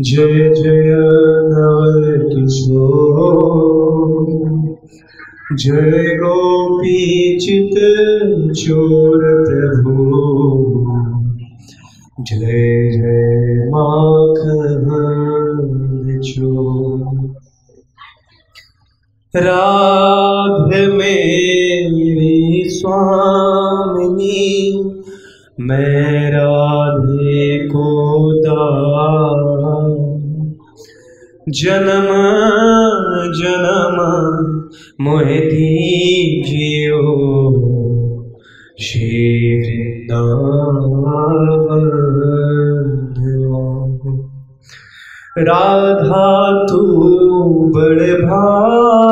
जय जय नवल जय गोपी चित चोर प्रभु। जय जय चोर राधे मेरी स्वामिनी, मैं जन्म जन्म मोहे वृंदावन राधा तू बड़ भागिनी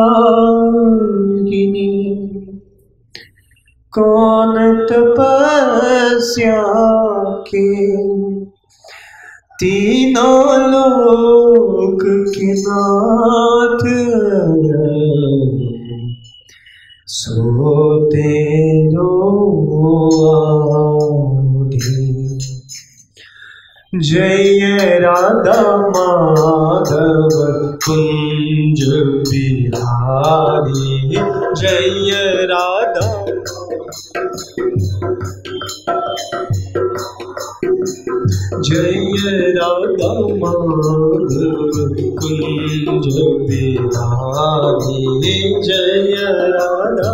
कौन तपस्या के तीनों लोक के नाथ सोते आगे जय राधा माधव कुंज बिहारी। जय राधा। जय राधा माधव कुंज बिहारी जय राधा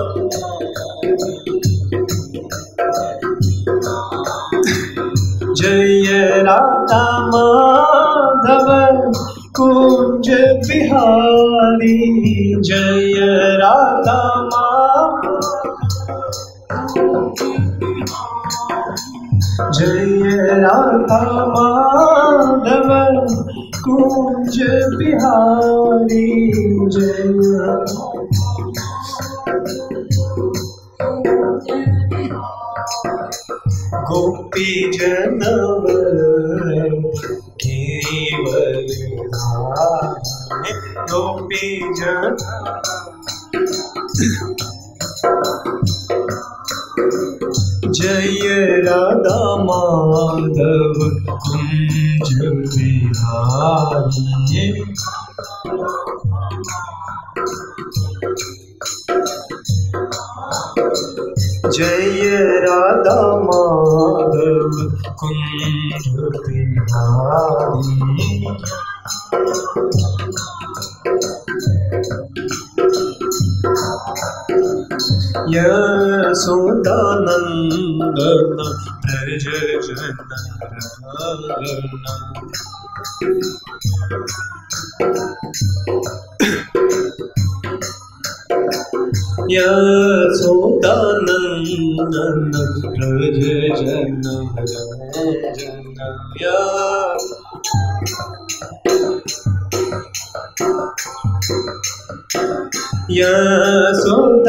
जय राधा माधव। कुंज बिहारी जय राधा जय राधा माधव कुंज बिहारी जय गोपी जनव केवल गोपी जन जय राधा माधव कुंज बिहारी जय राधा माधव कुंज बिहारी यशोदानन्दन ब्रज जनरन यशोदानन्दन ब्रज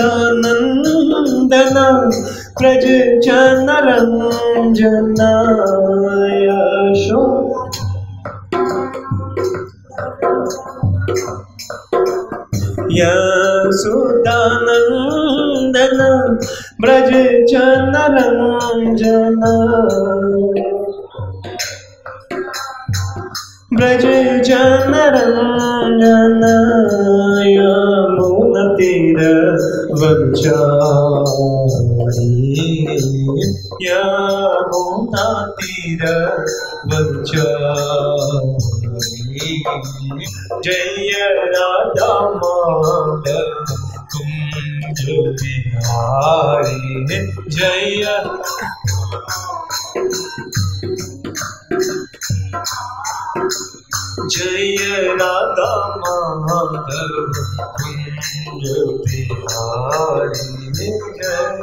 ಯಶೋಧಾನಂದನ ಪ್ರಜ ಜನರಂಜನ ಯಶೋ ಯಶೋಧಾನಂದನ ಬ್ರಜ ಜನರಂಜನ ब्रज जनरञ्जन ब्रज जनरञ्जन यमुनतीर वंचारी यमुनातीर वंचारी जय राधा माधव कुंज बिहारी जय जय राधा माधव कुंज बिहारी जय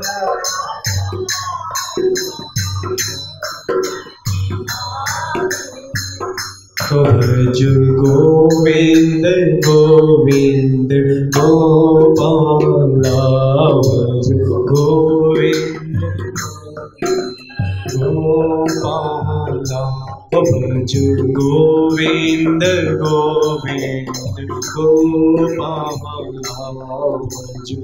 भज गोविंद गोविंद गोपाला भज गोविंद गोपाला भज गोविंद गोविंद गोपाला भज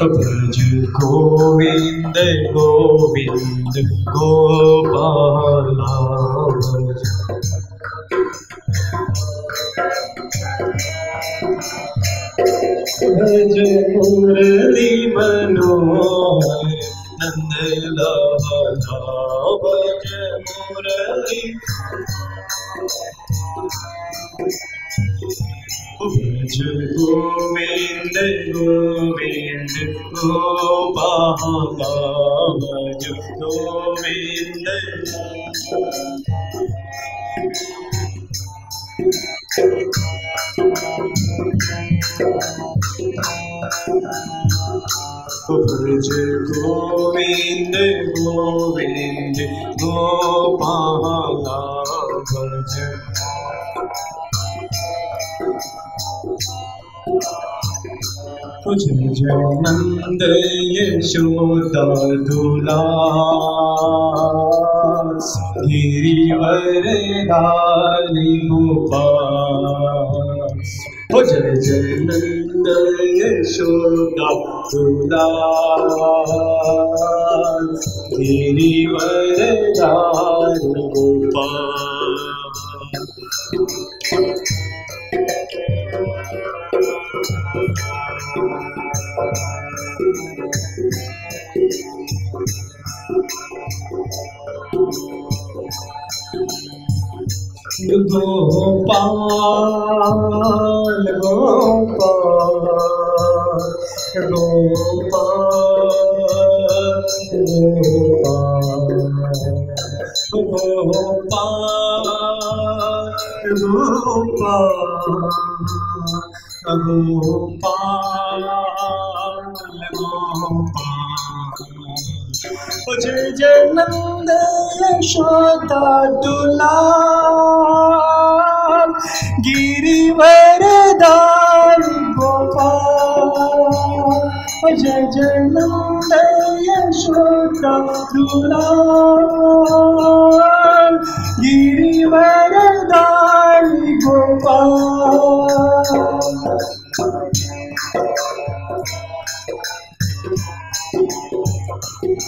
भज गोविंद गोविंद गोपाला भज भज मुरली मनोहर नंद लाला भज मुरली भज गोविंद गोविंद गोपाला भज गोविंद भज गोविंद गोविंद गोपाला भज तुझ नंद यशोदा दुला गिरिवर दाली गोपाल हो जय जय नंद यशोदा दुला गिरिवर दाली गोपाल गोपाल गोपाल गोपाल गोपाल गोपाल गोपाल जय जय नंद यशोदा दुलाल गिरिवर दाल गोपाल। जय जय नंद यशोदा दुलाल गिरिवर दाल गोपाल।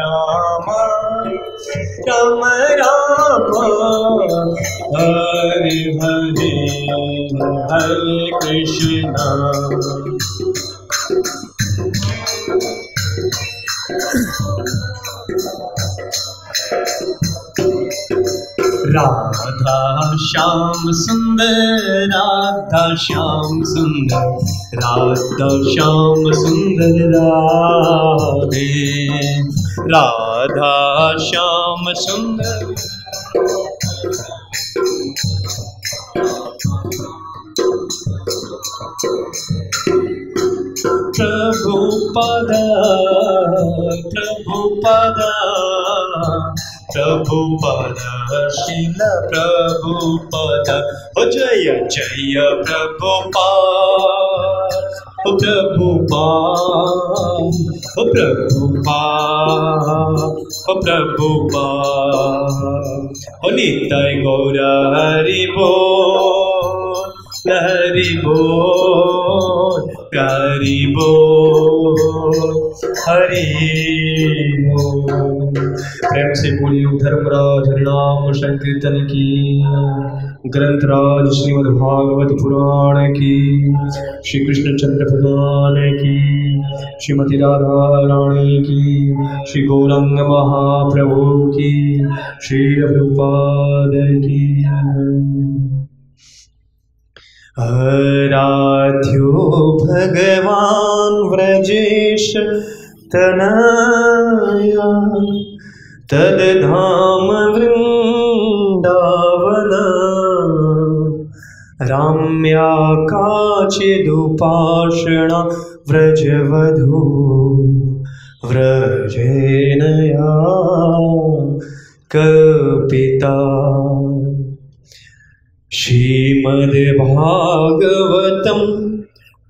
राम राम राम हरे हरे हरे कृष्णा राधा श्याम सुंदर राधा श्याम सुंदर, राधा श्याम सुंदर, राधे। राधा श्याम सुंदर। प्रभुपद प्रभुपद प्रभुपद शिल प्रभुपद जय जय प्रभुपा ओ प्रभुपाद ओ प्रभुपाद ओ प्रभुपाद ओ नित्य गौर हरि बोल। हरि बोल हरि प्रेम से बोलियो धर्मराज हरिनाम संकीर्तन की। ग्रंथराज श्रीमद् भागवत पुराण की। श्री कृष्ण चंद्र भगवान की। श्रीमती राधा रानी की। श्री गौरंग महाप्रभु की। श्री प्रभुपाद की। आराध्यो भगवान् व्रजेश तनया। तद्धाम वृन्दावन राम्या काचिदुपाषणा व्रजवधू। व्रजेनया। कल्पिता। श्रीमद्भागवतं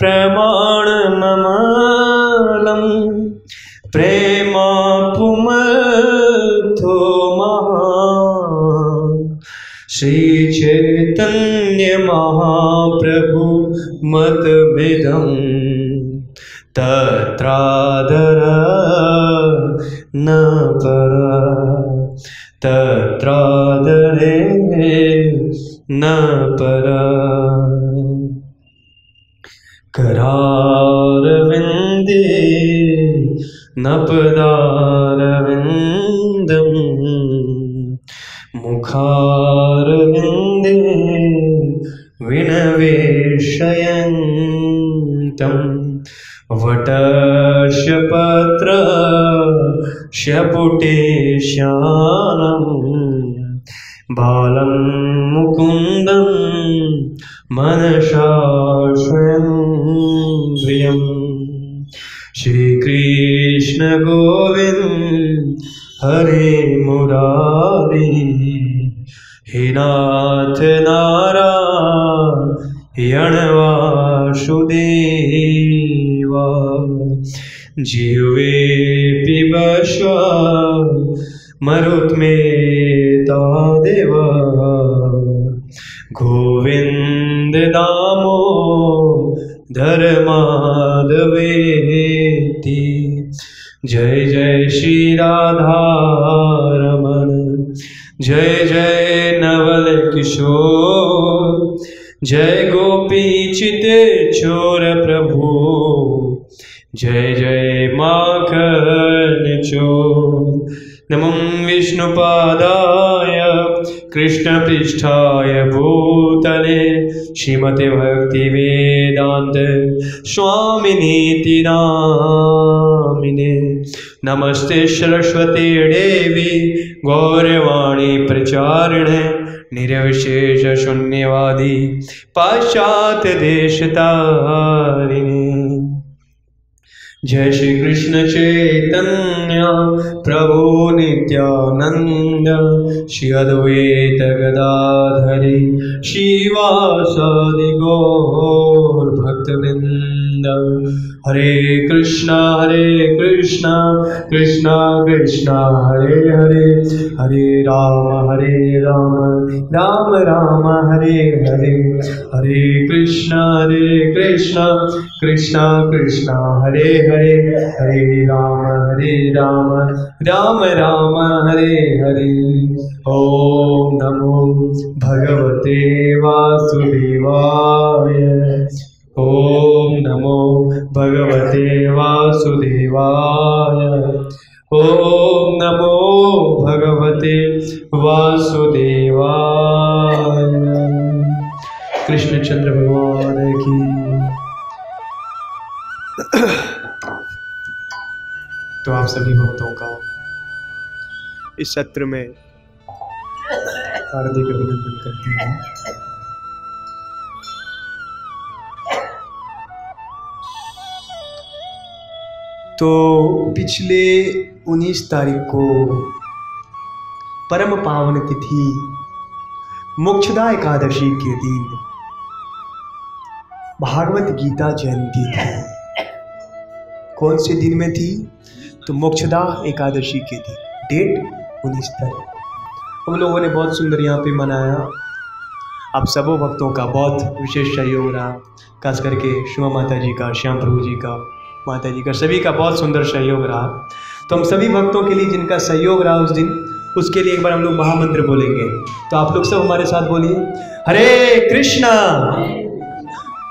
प्रमाणममालं प्रेमापुमथो महा श्रीचैतन्यमहाप्रभु मतभिदं तत्रादर न पर तत्रादरे न पर। करारविन्दे नपदारविन्दम्। मुखारविन्दे विनवेशयन्तं वटशपत्र शपुटे श्यामम् बालं मुकुन्दं प्रियं श्रीकृष्णगोविन्द हरे मुरारी हे नाथ नारायण वासुदेवा। जीवे पिबस्व मरुत्मेता गोविन्द दामो धर्माधवेति जय जय श्री राधारमण जय जय नवल किशोर। जय गोपी चिते चोर प्रभु। जय जय माखन चोर। नमं विष्णुपादाय कृष्णपृष्ठाय भूतले श्रीमते भक्तिवेदान्त स्वामिनीति नामिने नमस्ते सरस्वती देवी, गौरवाणी प्रचारिणे, निर्विशेष शून्यवादी, पाश्चात्य देशतारिणे। जय श्री कृष्ण चैतन्य प्रभु नित्यानंद श्री अद्वैत गदाधरी शिवासादि गौर भक्तवृंद हरे कृष्णा हरे कृष्णा कृष्णा कृष्णा, हरे हरे हरे राम हरे राम राम राम, हरे हरे हरे कृष्णा हरे कृष्णा कृष्णा कृष्णा, हरे हरे हरे राम हरे राम राम राम, हरे हरे, ओम नमो भगवते वासुदेवाय। ओम नमो भगवते वासुदेवाय। ओम नमो भगवते वासुदेवाय। कृष्णचंद्र भगवान की। तो आप सभी भक्तों का इस सत्र में हार्दिक अभिनंदन करते हैं। तो पिछले 19 तारीख को परम पावन तिथि, मोक्षदा एकादशी के दिन भागवत गीता जयंती थी कौन से दिन में थी? तो मोक्षदा एकादशी के दिन, डेट उन्नीस तारीख। हम लोगों ने बहुत सुंदर यहाँ पे मनाया। आप सबों भक्तों का बहुत विशेष सहयोग रहा, खास करके शुमा माता जी का, श्याम प्रभु जी का। माता जी का, सभी का बहुत सुंदर सहयोग रहा। तो हम सभी भक्तों के लिए जिनका सहयोग रहा उस दिन, उसके लिए एक बार हम लोग महामंत्र बोलेंगे। तो आप लोग सब हमारे साथ बोलिए, हरे कृष्णा,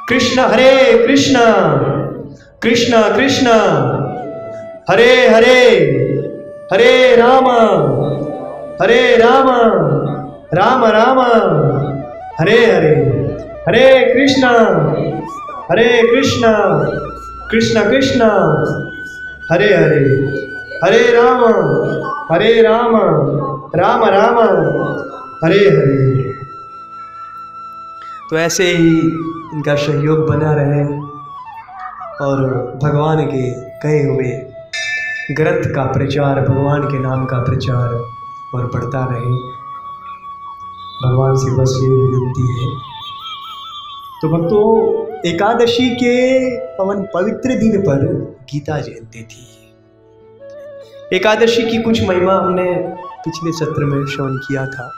कृष्ण, हरे कृष्ण कृष्ण कृष्ण, हरे हरे हरे राम हरे राम राम राम, हरे हरे हरे कृष्ण हरे कृष्ण कृष्ण कृष्ण। हरे हरे। हरे राम हरे राम। राम राम। हरे हरे। तो ऐसे ही इनका सहयोग बना रहे और भगवान के कहे हुए ग्रंथ का प्रचार, भगवान के नाम का प्रचार और बढ़ता रहे। भगवान से बस ये विनती है। तो भक्तों, एकादशी के पवन पवित्र दिन पर गीता जयंती थी। एकादशी की कुछ महिमा हमने पिछले सत्र में श्रवण किया था।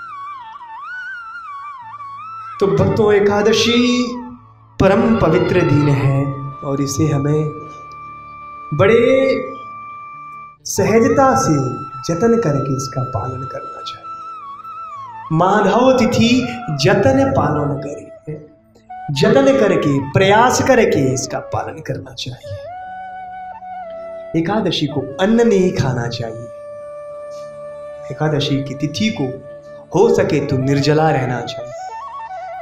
तो भक्तों, एकादशी परम पवित्र दिन है और इसे हमें बड़े सहजता से जतन करके इसका पालन करना चाहिए। माधव तिथि जतन पालन करे। जतन करके, प्रयास करके इसका पालन करना चाहिए। एकादशी को अन्न नहीं खाना चाहिए। एकादशी की तिथि को हो सके तो निर्जला रहना चाहिए।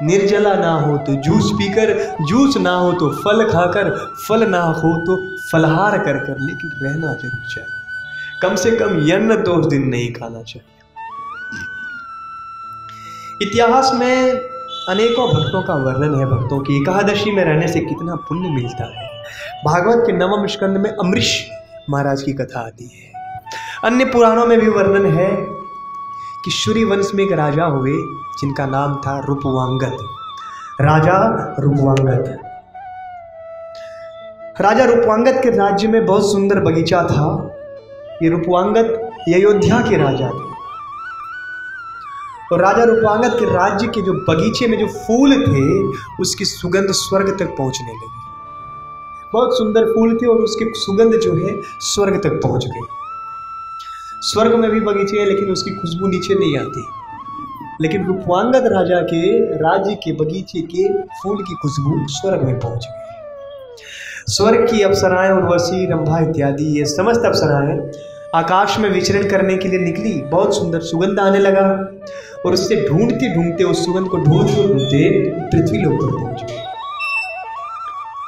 निर्जला ना हो तो जूस पीकर, जूस ना हो तो फल खाकर, फल ना हो तो फलहार कर कर, लेकिन रहना ज़रूर चाहिए। कम से कम यन्न दो दिन नहीं खाना चाहिए। इतिहास में अनेकों भक्तों का वर्णन है भक्तों की एकादशी में रहने से कितना पुण्य मिलता है। भागवत के नवम स्कंद में अमरीश महाराज की कथा आती है। अन्य पुराणों में भी वर्णन है कि सूर्य वंश में एक राजा हुए, जिनका नाम था रूपवांगत राजा रूपवांगत राजा रूपवांगत के राज्य में बहुत सुंदर बगीचा था। ये रूपवांगत अयोध्या के राजा थे। और राजा रूपवांगत के राज्य के जो बगीचे में जो फूल थे, उसकी सुगंध स्वर्ग तक पहुँचने लगी। बहुत सुंदर फूल थे और उसकी सुगंध जो है, स्वर्ग तक पहुँच गई। स्वर्ग में भी बगीचे हैं, लेकिन उसकी खुशबू नीचे नहीं आती। लेकिन रूपवांगत राजा के राज्य के बगीचे के फूल की खुशबू स्वर्ग में पहुँच गई। स्वर्ग की अप्सराएँ उर्वशी रंभा इत्यादि, ये समस्त अप्सराएँ आकाश में विचरण करने के लिए निकली। बहुत सुंदर सुगंध आने लगा। और उससे ढूंढते ढूंढते उस सुगंध को ढूंढते ढूंढते पृथ्वी लोक पर पहुँच।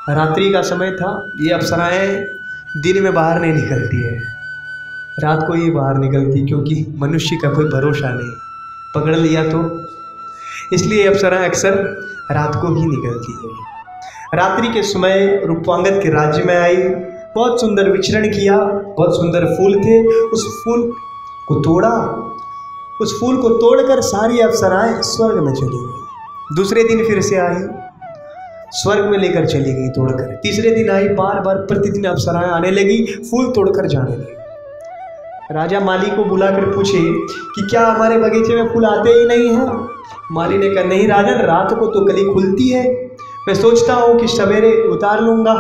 रात्रि का समय था, ये अप्सराएँ दिन में बाहर नहीं निकलती है। रात को ही बाहर निकलती क्योंकि मनुष्य का कोई भरोसा नहीं। पकड़ लिया तो? इसलिए अप्सराएँ अक्सर रात को ही निकलती है। रात्रि के समय रूपवांगत के राज्य में आई, बहुत सुंदर विचरण किया, बहुत सुंदर फूल थे। उस फूल को तोड़ा उस फूल को तोड़कर सारी अप्सराएँ स्वर्ग में चली गई। दूसरे दिन फिर से आई, स्वर्ग में लेकर चली गई तोड़कर। तीसरे दिन आई, बार बार प्रतिदिन अप्सराएँ आने लगी, फूल तोड़कर जाने लगी। राजा माली को बुलाकर पूछे कि क्या हमारे बगीचे में फूल आते ही नहीं हैं? माली ने कहा, नहीं राजन, रात को तो कली खुलती है। मैं सोचता हूँ कि सवेरे उतार लूँगा,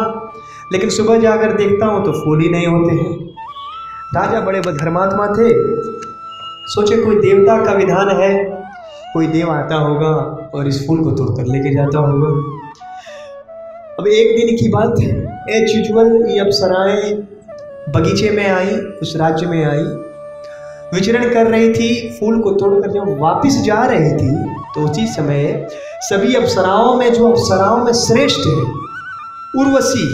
लेकिन सुबह जाकर देखता हूँ तो फूल ही नहीं होते हैं। राजा बड़े धर्मात्मा थे। सोचे कोई देवता का विधान है। कोई देव आता होगा और इस फूल को तोड़कर लेके जाता होगा। अब एक दिन की बात है। एज यूजल ये अप्सराएँ बगीचे में आई, उस राज्य में आई। विचरण कर रही थी, फूल को तोड़कर जब वापस जा रही थी तो उसी समय सभी अप्सराओं में, जो अप्सराओं में श्रेष्ठ है, उर्वशी,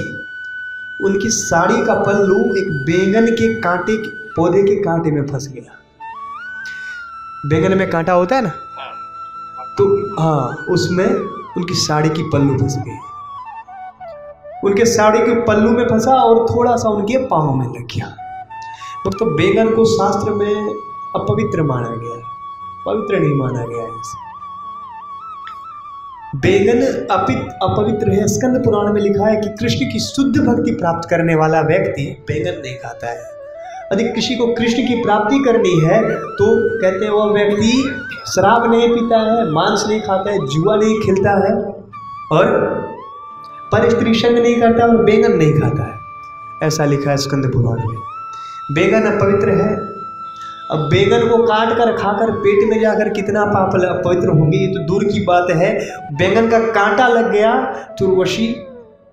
उनकी साड़ी का पल्लू एक बैंगन के कांटे के, पौधे के कांटे में फंस गया। बैंगन में कांटा होता है ना? तो हाँ उसमें उनकी साड़ी की पल्लू फंस गई। उनके साड़ी के पल्लू में फंसा और थोड़ा सा उनके पाँव में लग गया। तो बेगन को शास्त्र में अपवित्र माना गया। है पवित्र नहीं माना गया है बेगन अपित अपवित्र है। स्कंद पुराण में लिखा है कि कृष्ण की शुद्ध भक्ति प्राप्त करने वाला व्यक्ति बेगन नहीं खाता है। यदि किसी को कृष्ण की प्राप्ति करनी है तो कहते हैं वह व्यक्ति शराब नहीं पीता है, मांस नहीं खाता है, जुआ नहीं खेलता है, और पर स्त्री संग नहीं करता और बैंगन नहीं खाता है। ऐसा लिखा है स्कंद पुराण में। बेगन अपवित्र है। अब बैंगन को काट कर, खाकर पेट में जाकर कितना पाप पवित्र होंगे, ये तो दूर की बात है। बैंगन का कांटा लग गया तो उर्वशी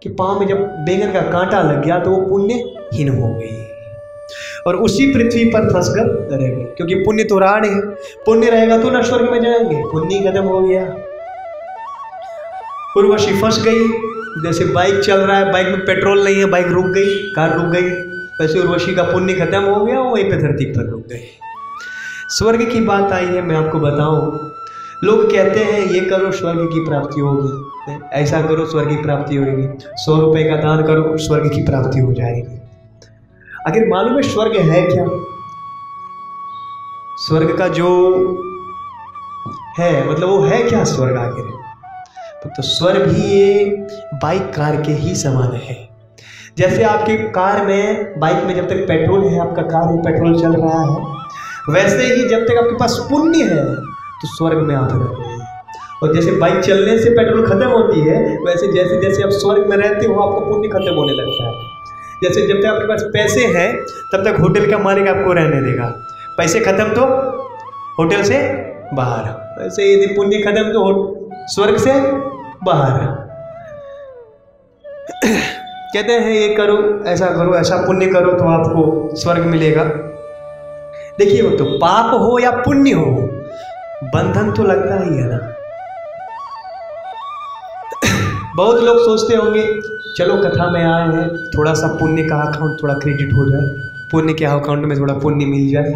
के पाँव में जब बैंगन का कांटा लग गया तो वो पुण्यहीन हो गई और उसी पृथ्वी पर फंस कर रह क्योंकि पुण्य तो राण है। पुण्य रहेगा तो न स्वर्ग में जाएँगे। पुण्य खत्म हो गया। उर्वशी फंस गई। जैसे बाइक चल रहा है, बाइक में पेट्रोल नहीं है, बाइक रुक गई, कार रुक गई। वैसे उर्वशी का पुण्य खत्म हो गया, वहीं पे धरती पर रुक गए स्वर्ग की बात आई है, मैं आपको बताऊँ। लोग कहते हैं, ये करो, स्वर्ग की प्राप्ति होगी। ऐसा करो, स्वर्ग की प्राप्ति होगी। सौ रुपए का दान करो, स्वर्ग की प्राप्ति हो जाएगी। आखिर मालूम है स्वर्ग है क्या? स्वर्ग का जो है मतलब वो है क्या स्वर्ग आखिर? तो स्वर्ग भी ये बाइक कार के ही समान है। जैसे आपके कार में, बाइक में जब तक पेट्रोल है, आपका कार में पेट्रोल चल रहा है, वैसे ही जब तक आपके पास पुण्य है तो स्वर्ग में आप रहते हैं। और जैसे बाइक चलने से पेट्रोल खत्म होती है, वैसे जैसे जैसे आप स्वर्ग में रहते हो, आपका पुण्य खत्म होने लगता है। जैसे जब तक आपके पास पैसे हैं, तब तक होटल का मालिक आपको रहने देगा। पैसे खत्म तो होटल से बाहर। वैसे यदि पुण्य खत्म तो स्वर्ग से बाहर। कहते हैं, ये करो, ऐसा करो, ऐसा पुण्य करो तो आपको स्वर्ग मिलेगा। देखिए वो तो पाप हो या पुण्य हो, बंधन तो लगता ही है ना। बहुत लोग सोचते होंगे, चलो, कथा में आए हैं थोड़ा सा पुण्य का अकाउंट थोड़ा क्रेडिट हो जाए, पुण्य के अकाउंट में थोड़ा पुण्य मिल जाए?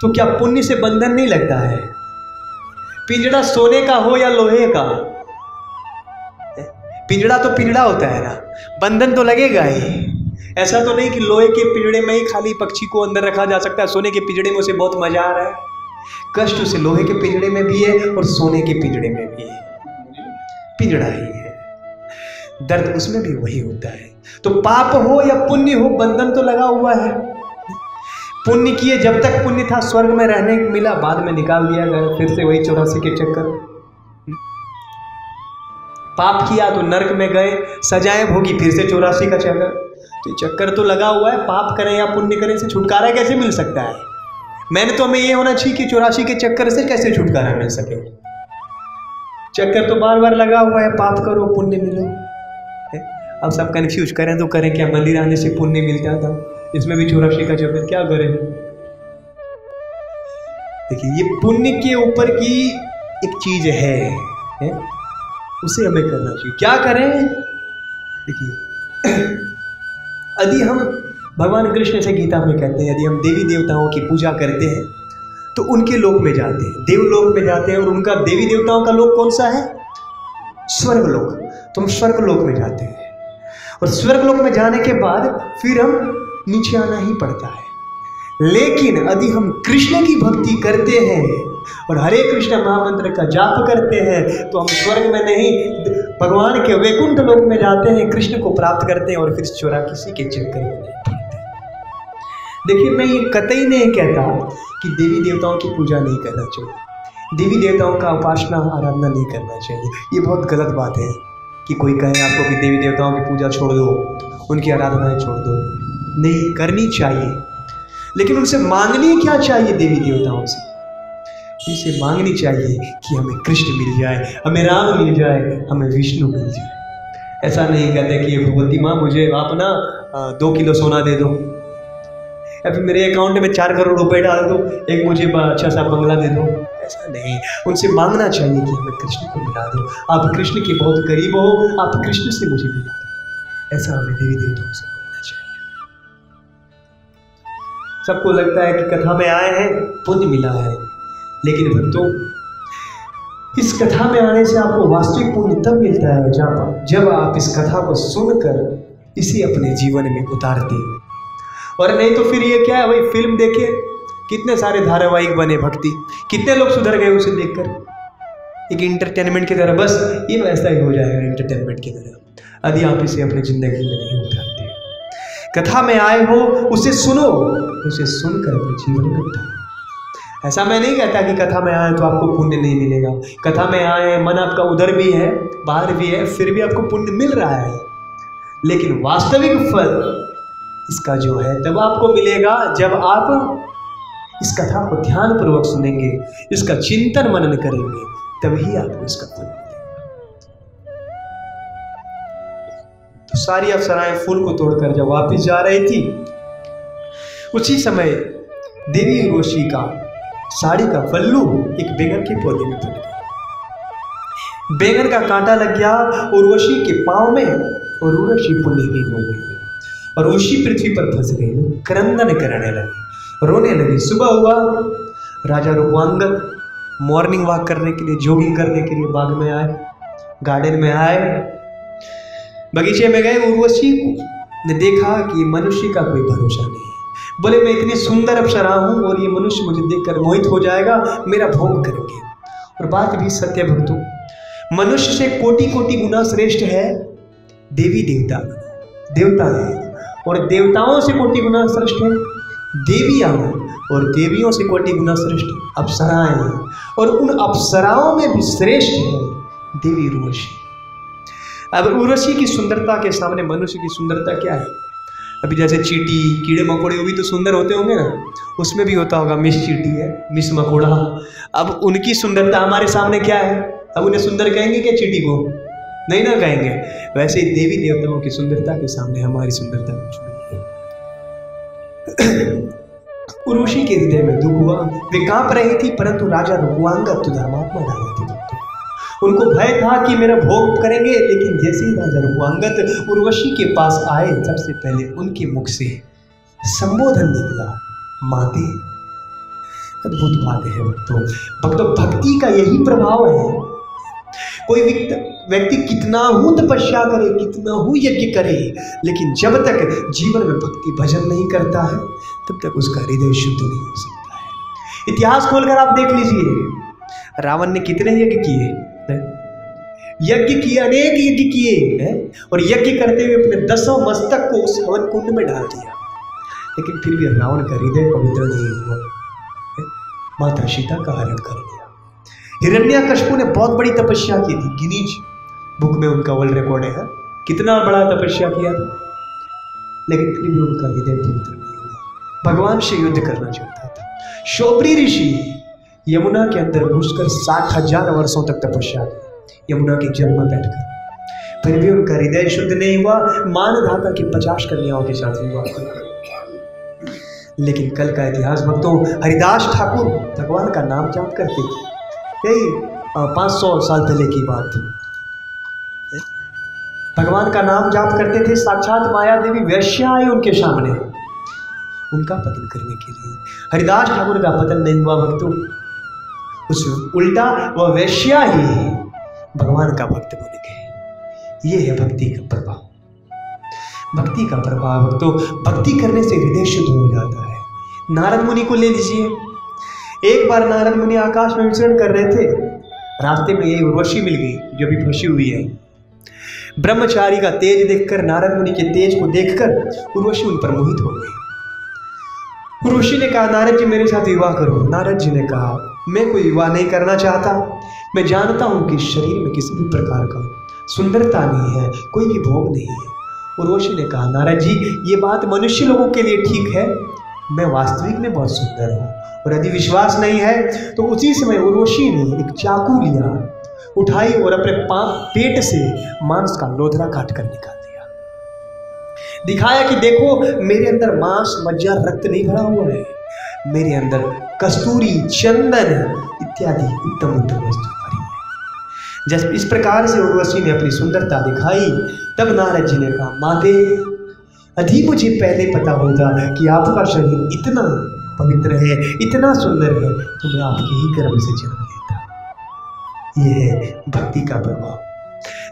तो क्या पुण्य से बंधन नहीं लगता है? पिंजड़ा सोने का हो या लोहे का? पिंजड़ा तो पिंजड़ा होता है ना, बंधन तो लगेगा ही। ऐसा तो नहीं कि लोहे के पिंजड़े में ही खाली पक्षी को अंदर रखा जा सकता है, सोने के पिंजड़े में उसे बहुत मज़ा आ रहा है। कष्ट उसे लोहे के पिंजड़े में भी है और सोने के पिंजड़े में भी है। पिंजड़ा ही है। दर्द उसमें भी वही होता है। तो पाप हो या पुण्य हो, बंधन तो लगा हुआ है। पुण्य किए जब तक पुण्य था, स्वर्ग में रहने मिला, बाद में निकाल दिया गया, फिर से वही चौरासी के चक्कर। पाप किया तो नरक में गए, सजाएँ भोगी, फिर से चौरासी का चक्कर। तो चक्कर तो लगा हुआ है, पाप करें या पुण्य करें से छुटकारा कैसे मिल सकता है? मैंने तो हमें ये होना चाहिए कि चौरासी के चक्कर से कैसे छुटकारा मिल सके? चक्कर तो बार बार लगा हुआ है पाप करो पुण्य मिलो। है? अब सब कन्फ्यूज़ करें तो करें क्या मंदिर आने से पुण्य मिलता था? इसमें भी चौरासी का चक्कर क्या करें? देखिए ये पुण्य के ऊपर की एक चीज़ है, है? उसे हमें करना चाहिए। क्या करें? देखिए यदि हम भगवान कृष्ण से गीता में कहते हैं यदि हम देवी देवताओं की पूजा करते हैं तो उनके लोक में जाते हैं। देवलोक में जाते हैं और उनका देवी देवताओं का लोक कौन सा है? स्वर्ग लोक। तो हम स्वर्ग लोक में जाते हैं। और स्वर्ग लोक में जाने के बाद फिर हम नीचे आना ही पड़ता है। लेकिन यदि हम कृष्ण की भक्ति करते हैं और हरे कृष्ण महामंत्र का जाप करते हैं तो हम स्वर्ग में नहीं, भगवान के वैकुंठ लोक में जाते हैं, कृष्ण को प्राप्त करते हैं और फिर चोरा किसी के चक्कर में देखिए, मैं ये कतई नहीं कहता कि देवी देवताओं की पूजा नहीं करना चाहिए। देवी देवताओं का उपासना, आराधना नहीं करना चाहिए। ये बहुत गलत बात है कि कोई कहे आपको कि देवी देवताओं की पूजा छोड़ दो, उनकी आराधनाएँ छोड़ दो। नहीं, करनी चाहिए। लेकिन उनसे मांगनी क्या चाहिए देवी देवताओं से? उनसे मांगनी चाहिए कि हमें कृष्ण मिल जाए, हमें राम मिल जाए, हमें विष्णु मिल जाए। ऐसा नहीं कहते कि भगवती माँ, मुझे आप ना दो किलो सोना दे दो। या फिर मेरे अकाउंट में चार करोड़ रुपए डाल दो, एक मुझे अच्छा सा बंगला दे दो। ऐसा नहीं, उनसे मांगना चाहिए कि हमें कृष्ण को मिला दो। आप कृष्ण के बहुत करीब हो, आप कृष्ण से मुझे मिला दो। ऐसा हमें देवी देवताओं से बोलना चाहिए। सबको लगता है कि कथा में आए हैं, पुण्य मिला है। लेकिन भक्तों, इस कथा में आने से आपको वास्तविक पुण्य तब मिलता है जब जब आप इस कथा को सुनकर इसे अपने जीवन में उतारते। हो और नहीं तो फिर ये क्या है भाई, फ़िल्म देखे कितने सारे धारावाहिक बने भक्ति, कितने लोग सुधर गए उसे देखकर। एक इंटरटेनमेंट की तरह, बस ये वैसा ही हो जाएगा इंटरटेनमेंट की तरह। यदि आप इसे अपनी ज़िंदगी में नहीं उतारते। कथा में आए हो, उसे सुनो, उसे सुनकर अपने जीवन में उतारो। ऐसा मैं नहीं कहता कि कथा में आए तो आपको पुण्य नहीं मिलेगा। कथा में आए, मन आपका उधर भी है, बाहर भी है, फिर भी आपको पुण्य मिल रहा है। लेकिन वास्तविक फल इसका जो है, तब आपको मिलेगा जब आप इस कथा को ध्यान पूर्वक सुनेंगे, इसका चिंतन मनन करेंगे, तभी आपको फल मिलेगा। तो सारी अप्सराएँ फूल को तोड़कर जब वापस जा रही थी, उसी समय देवी उर्वशी का साड़ी का पल्लू एक बैंगन के पौधे में फट गया। बैंगन का कांटा लग गया उर्वशी के पाँव में और उर्वशी पुण्यहीन हो गई। और उसी पृथ्वी पर फंस गई। क्रंदन करने लगी। रोने लगी। सुबह हुआ। राजा रूपांगत मॉर्निंग वॉक करने के लिए जॉगिंग करने के लिए बाग में आए गार्डन में आए। बगीचे में गए। उर्वशी ने देखा कि मनुष्य का कोई भरोसा नहीं बोले, मैं इतनी सुंदर अप्सरा हूँ और ये मनुष्य मुझे देखकर मोहित हो जाएगा। मेरा भोग करेंगे। और बात भी सत्य भक्तों, मनुष्य से कोटि कोटि गुना श्रेष्ठ है देवी देवता। देवता है। और देवताओं से कोटि गुना श्रेष्ठ है। देवियाँ और देवियों से कोटि गुना श्रेष्ठ अप्सराएँ हैं और उन अप्सराओं में भी श्रेष्ठ है देवी उर्वशी अब उर्वशी की सुंदरता के सामने मनुष्य की सुंदरता क्या है? अभी जैसे चीटी, कीड़े मकोड़े वो भी तो सुंदर होते होंगे ना, उसमें भी होता होगा मिस चीटी है, मिस मकोड़ा। अब उनकी सुंदरता हमारे सामने क्या है? अब उन्हें सुंदर कहेंगे क्या चीटी को? नहीं ना कहेंगे। वैसे ही देवी देवताओं की सुंदरता के सामने हमारी सुंदरता। कुछ नहीं उर्वशी के हृदय में दुख हुआ। वे काँप रही थी, परंतु राजा रुकुआंगत तो धर्मात्मा राजा थे। उनको भय था कि मेरा भोग करेंगे, लेकिन जैसे ही राजा रुकुआंगत उर्वशी के पास आए, सबसे पहले उनके मुख से संबोधन निकला, माते, अद्भुत बात है भक्तों भक्तों, भक्ति का यही प्रभाव है। कोई व्यक्ति कितना हूँ तपस्या करे, कितना हूँ यज्ञ करे। लेकिन जब तक जीवन में भक्ति भजन नहीं करता है, तब तक उसका हृदय शुद्ध नहीं हो सकता है। इतिहास खोलकर आप देख लीजिए। रावण ने कितने यज्ञ किए यज्ञ किए, अनेक यज्ञ किए और यज्ञ करते हुए अपने दसों मस्तक को उस हवन कुंड में डाल दिया। लेकिन फिर भी रावण का हृदय पवित्र नहीं हुआ माता सीता का हरण कर लिया हिरण्यकश्यप ने बहुत बड़ी तपस्या की थी। गिनीज बुक में उनका वर्ल्ड रिकॉर्ड है। कितना बड़ा तपस्या किया था? लेकिन फिर भी उनका हृदय पवित्र नहीं हुआ। भगवान से युद्ध करना चाहता था। शोबरी ऋषि यमुना के अंदर घुसकर साठ हज़ार वर्षों तक तपस्या की। यमुना के जल में बैठकर। फिर भी उनका हृदय शुद्ध नहीं हुआ। मान धाता की पचास कन्याओं के साथ विवाह लेकिन कल का इतिहास, भक्तों, हरिदास ठाकुर भगवान का नाम जाप करते यही पाँच सौ साल पहले की बात। भगवान का नाम जाप करते थे, साक्षात माया देवी वैश्या आई उनके सामने। उनका पतन करने के लिए। हरिदास ठाकुर का पतन नहीं हुआ, भक्तों। उस उल्टा वह वैश्या ही भगवान का भक्त बन गए। ये है भक्ति का प्रभाव। भक्ति का प्रभाव, भक्तों, भक्ति करने से हृदय शुद्ध हो जाता है। नारद मुनि को ले लीजिए। एक बार नारद मुनि आकाश में विचरण कर रहे थे। रास्ते में यही उर्वशी मिल गई, जो भी फंसी हुई है। ब्रह्मचारी का तेज देखकर नारद मुनि के तेज को देखकर उर्वशी उन पर मोहित हो गई उर्वशी ने कहा, नारद जी, मेरे साथ विवाह करो। नारद जी ने कहा, मैं कोई विवाह नहीं करना चाहता। मैं जानता हूँ कि शरीर में किसी भी प्रकार का सुंदरता नहीं है, कोई भी भोग नहीं है। उर्वशी ने कहा, नारद जी, ये बात मनुष्य लोगों के लिए ठीक है। मैं वास्तविक में बहुत सुंदर हूँ। और यदि विश्वास नहीं है तो उसी समय उर्वशी ने एक चाकू लिया, उठाई और अपने पेट से मांस का लोधरा काट कर निकाल दिया। दिखाया कि देखो, मेरे अंदर मांस, मज्जा, रक्त नहीं भरा हुआ है। मेरे अंदर कस्तूरी, चंदन इत्यादि उत्तम उत्तम वस्तु जब इस प्रकार से उर्वशी ने अपनी सुंदरता दिखाई, तब नारद जी ने कहा, माते यदि मुझे पहले पता होता कि आपका शरीर इतना पवित्र है, इतना सुंदर है तो मैं आपके ही गर्भ से जन्म लेता ये है भक्ति का प्रभाव।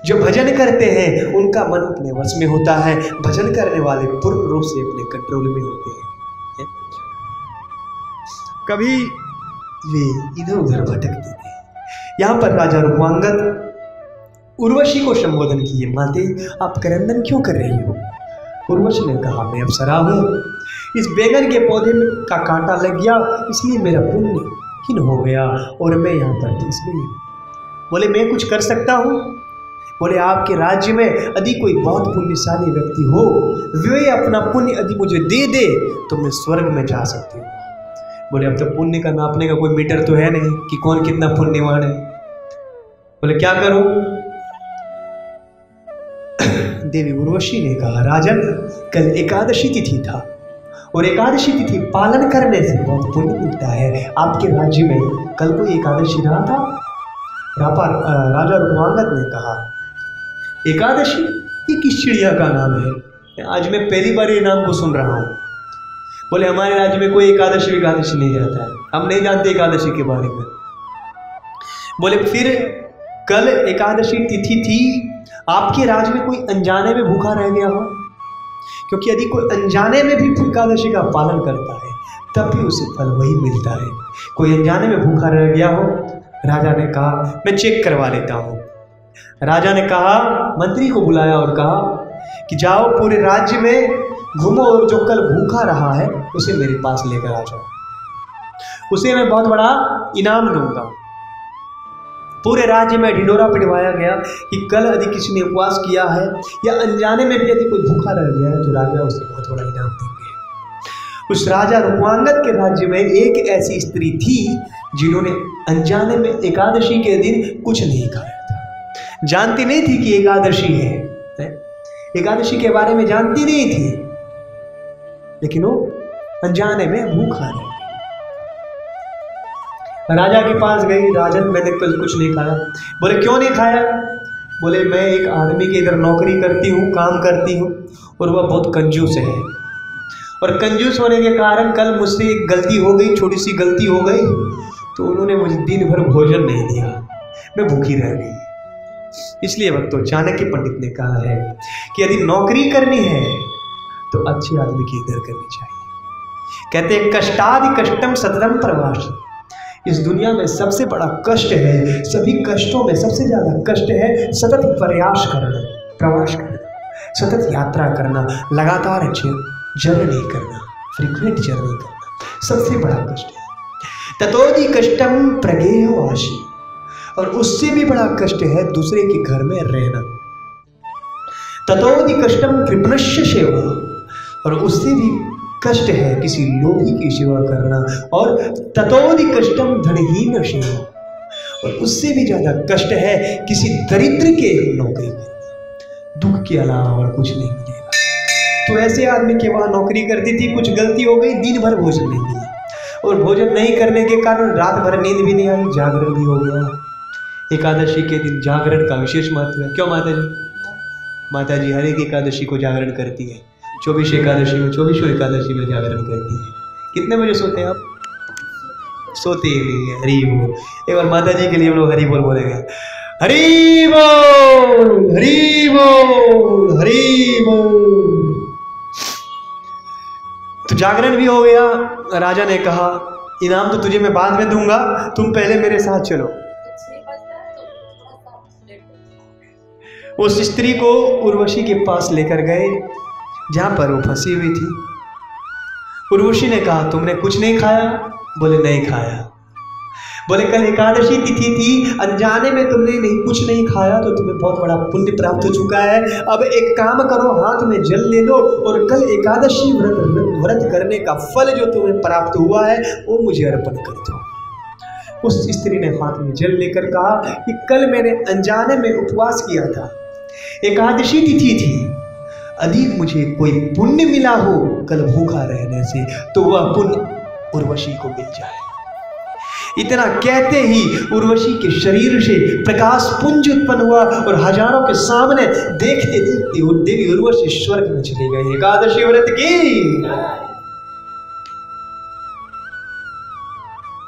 जो भजन करते हैं, उनका मन अपने वश में होता है। भजन करने वाले पूर्ण रूप से अपने कंट्रोल में होते हैं। कभी वे इधर उधर भटकते थे। यहाँ पर राजा रूपांगद उर्वशी को संबोधन किए, माते, आप करंदन क्यों कर रही हो? उर्वशी ने कहा, मैं अप्सरा हूँ। इस बैगन के पौधे में का कांटा लग गया। इसलिए मेरा पुण्य हीन हो गया और मैं यहाँ पर फंस गई हूँ। बोले, मैं कुछ कर सकता हूँ? बोले, आपके राज्य में यदि कोई बहुत पुण्यशाली व्यक्ति हो, वे अपना पुण्य यदि मुझे दे दे तो मैं स्वर्ग में जा सकती हूँ। बोले, अब तो पुण्य का नापने का कोई मीटर तो है नहीं कि कौन कितना पुण्यवान है? बोले, क्या करूँ? देवी उर्वशी ने कहा, राजन, कल एकादशी तिथि था। और एकादशी तिथि पालन करने से बहुत पुण्य मिलता है। आपके राज्य में कल कोई एकादशी रहा था? रापा राजा रुमांगत ने कहा, एकादशी? ये किस चिड़िया का नाम है? आज मैं पहली बार ये नाम को सुन रहा हूँ। बोले, हमारे राज्य में कोई एकादशी एकादशी नहीं रहता है। हम नहीं जानते एकादशी के बारे में। बोले, फिर कल एकादशी तिथि थी? आपके राज्य में कोई अनजाने में भूखा रह गया हो? क्योंकि यदि कोई अनजाने में भी एकादशी का पालन करता है, तब भी उसे फल वही मिलता है। कोई अनजाने में भूखा रह गया हो, राजा ने कहा, मैं चेक करवा लेता हूँ। राजा ने कहा, मंत्री को बुलाया और कहा कि जाओ पूरे राज्य में, घूमो और जो कल भूखा रहा है, उसे मेरे पास लेकर आ जाओ। उसे मैं बहुत बड़ा इनाम दूँगा। पूरे राज्य में ढिंडोरा पिटवाया गया कि कल यदि किसी ने उपवास किया है या अनजाने में भी यदि कोई भूखा रह गया है तो राजा उसे बहुत बड़ा इनाम देंगे। उस राजा रुक्वांगत के राज्य में एक ऐसी स्त्री थी, जिन्होंने अनजाने में एकादशी के दिन कुछ नहीं खाया था। जानती नहीं थी कि एकादशी है? एकादशी के बारे में जानती नहीं थी, लेकिन वो अनजाने में भूखा रह राजा के पास गई, राजन, मैंने कल कुछ नहीं खाया। बोले, क्यों नहीं खाया? बोले, मैं एक आदमी के इधर नौकरी करती हूँ, काम करती हूँ, और वह बहुत कंजूस है। और कंजूस होने के कारण कल मुझसे एक गलती हो गई, छोटी सी गलती हो गई तो उन्होंने मुझे दिन भर भोजन नहीं दिया। मैं भूखी रह गई। इसलिए भक्तों चाणक्य पंडित ने कहा है कि यदि नौकरी करनी है तो अच्छे आदमी की इधर करनी चाहिए। कहते हैं, कष्टादि कष्टम सततम प्रवास इस दुनिया में सबसे बड़ा कष्ट है सभी कष्टों में सबसे ज़्यादा कष्ट है सतत प्रयास करना प्रवास करना सतत यात्रा करना लगातार जर्नी करना फ्रीक्वेंट जर्नी करना सबसे बड़ा कष्ट है। ततोदि कष्टम प्रगेह वाशी और उससे भी बड़ा कष्ट है दूसरे के घर में रहना। ततोदि कष्टम कृपणश्य सेवा और उससे भी कष्ट है किसी लोभी की सेवा करना और ततोदि कष्टम धनहीन सेवा और उससे भी ज़्यादा कष्ट है किसी दरिद्र के नौकरी करना दुख के अलावा और कुछ नहीं मिलेगा। तो ऐसे आदमी के वहाँ नौकरी करती थी, कुछ गलती हो गई दिन भर भोजन नहीं किया। और भोजन नहीं करने के कारण रात भर नींद भी नहीं आई, जागरण भी हो गया। एकादशी के दिन जागरण का विशेष महत्व है। क्यों माता जी माता जी हर एक एकादशी को जागरण करती है। चौबीस एकादशी में, चौबीसों एकादशी में जागरण करती है? कितने बजे सोते हैं आप? सोते ही नहीं है, हरी बोल। एक बार माता जी के लिए हम लोग हरी बोल बोलेंगे। हरी बोल हरी बोल हरी बोल। तो जागरण भी हो गया। राजा ने कहा, इनाम तो तुझे मैं बाद में दूँगा, तुम पहले मेरे साथ चलो। उस स्त्री को उर्वशी के पास लेकर गए। जहाँ पर वो फंसी हुई थी। उर्वशी ने कहा, तुमने कुछ नहीं खाया? बोले, नहीं खाया। बोले, कल एकादशी तिथि थी। अनजाने में तुमने नहीं, कुछ नहीं खाया तो तुम्हें बहुत बड़ा पुण्य प्राप्त हो चुका है। अब एक काम करो, हाथ में जल ले लो और कल एकादशी व्रत व्रत करने का फल जो तुम्हें प्राप्त हुआ है, वो मुझे अर्पण कर दो। उस स्त्री ने हाथ में जल लेकर कहा कि कल मैंने अनजाने में उपवास किया था। एकादशी तिथि थी। अधिक मुझे कोई पुण्य मिला हो कल भूखा रहने से तो वह पुण्य उर्वशी को मिल जाए। इतना कहते ही उर्वशी के शरीर से प्रकाश पुंज उत्पन्न हुआ और हज़ारों के सामने देखते देखते देवी उर्वशी स्वर्ग में चले गए। एकादशी व्रत की।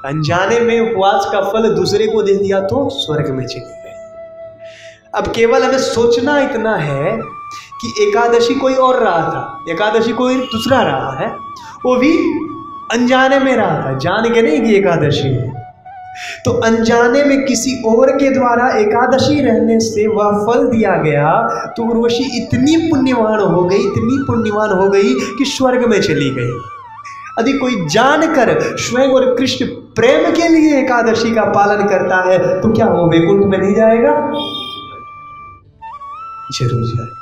अनजाने में उपवास का फल दूसरे को दे दिया तो स्वर्ग में चले गए। अब केवल हमें सोचना इतना है कि एकादशी कोई और रहा था, एकादशी कोई दूसरा रहा है, वो भी अनजाने में रहा था। जान के नहीं कि एकादशी है। तो अनजाने में किसी और के द्वारा एकादशी रहने से वह फल दिया गया तो उर्वशी इतनी पुण्यवान हो गई, इतनी पुण्यवान हो गई कि स्वर्ग में चली गई। यदि कोई जानकर स्वयं और कृष्ण प्रेम के लिए एकादशी का पालन करता है तो क्या वो वैकुंठ में नहीं जाएगा? ज़रूर जाएगा।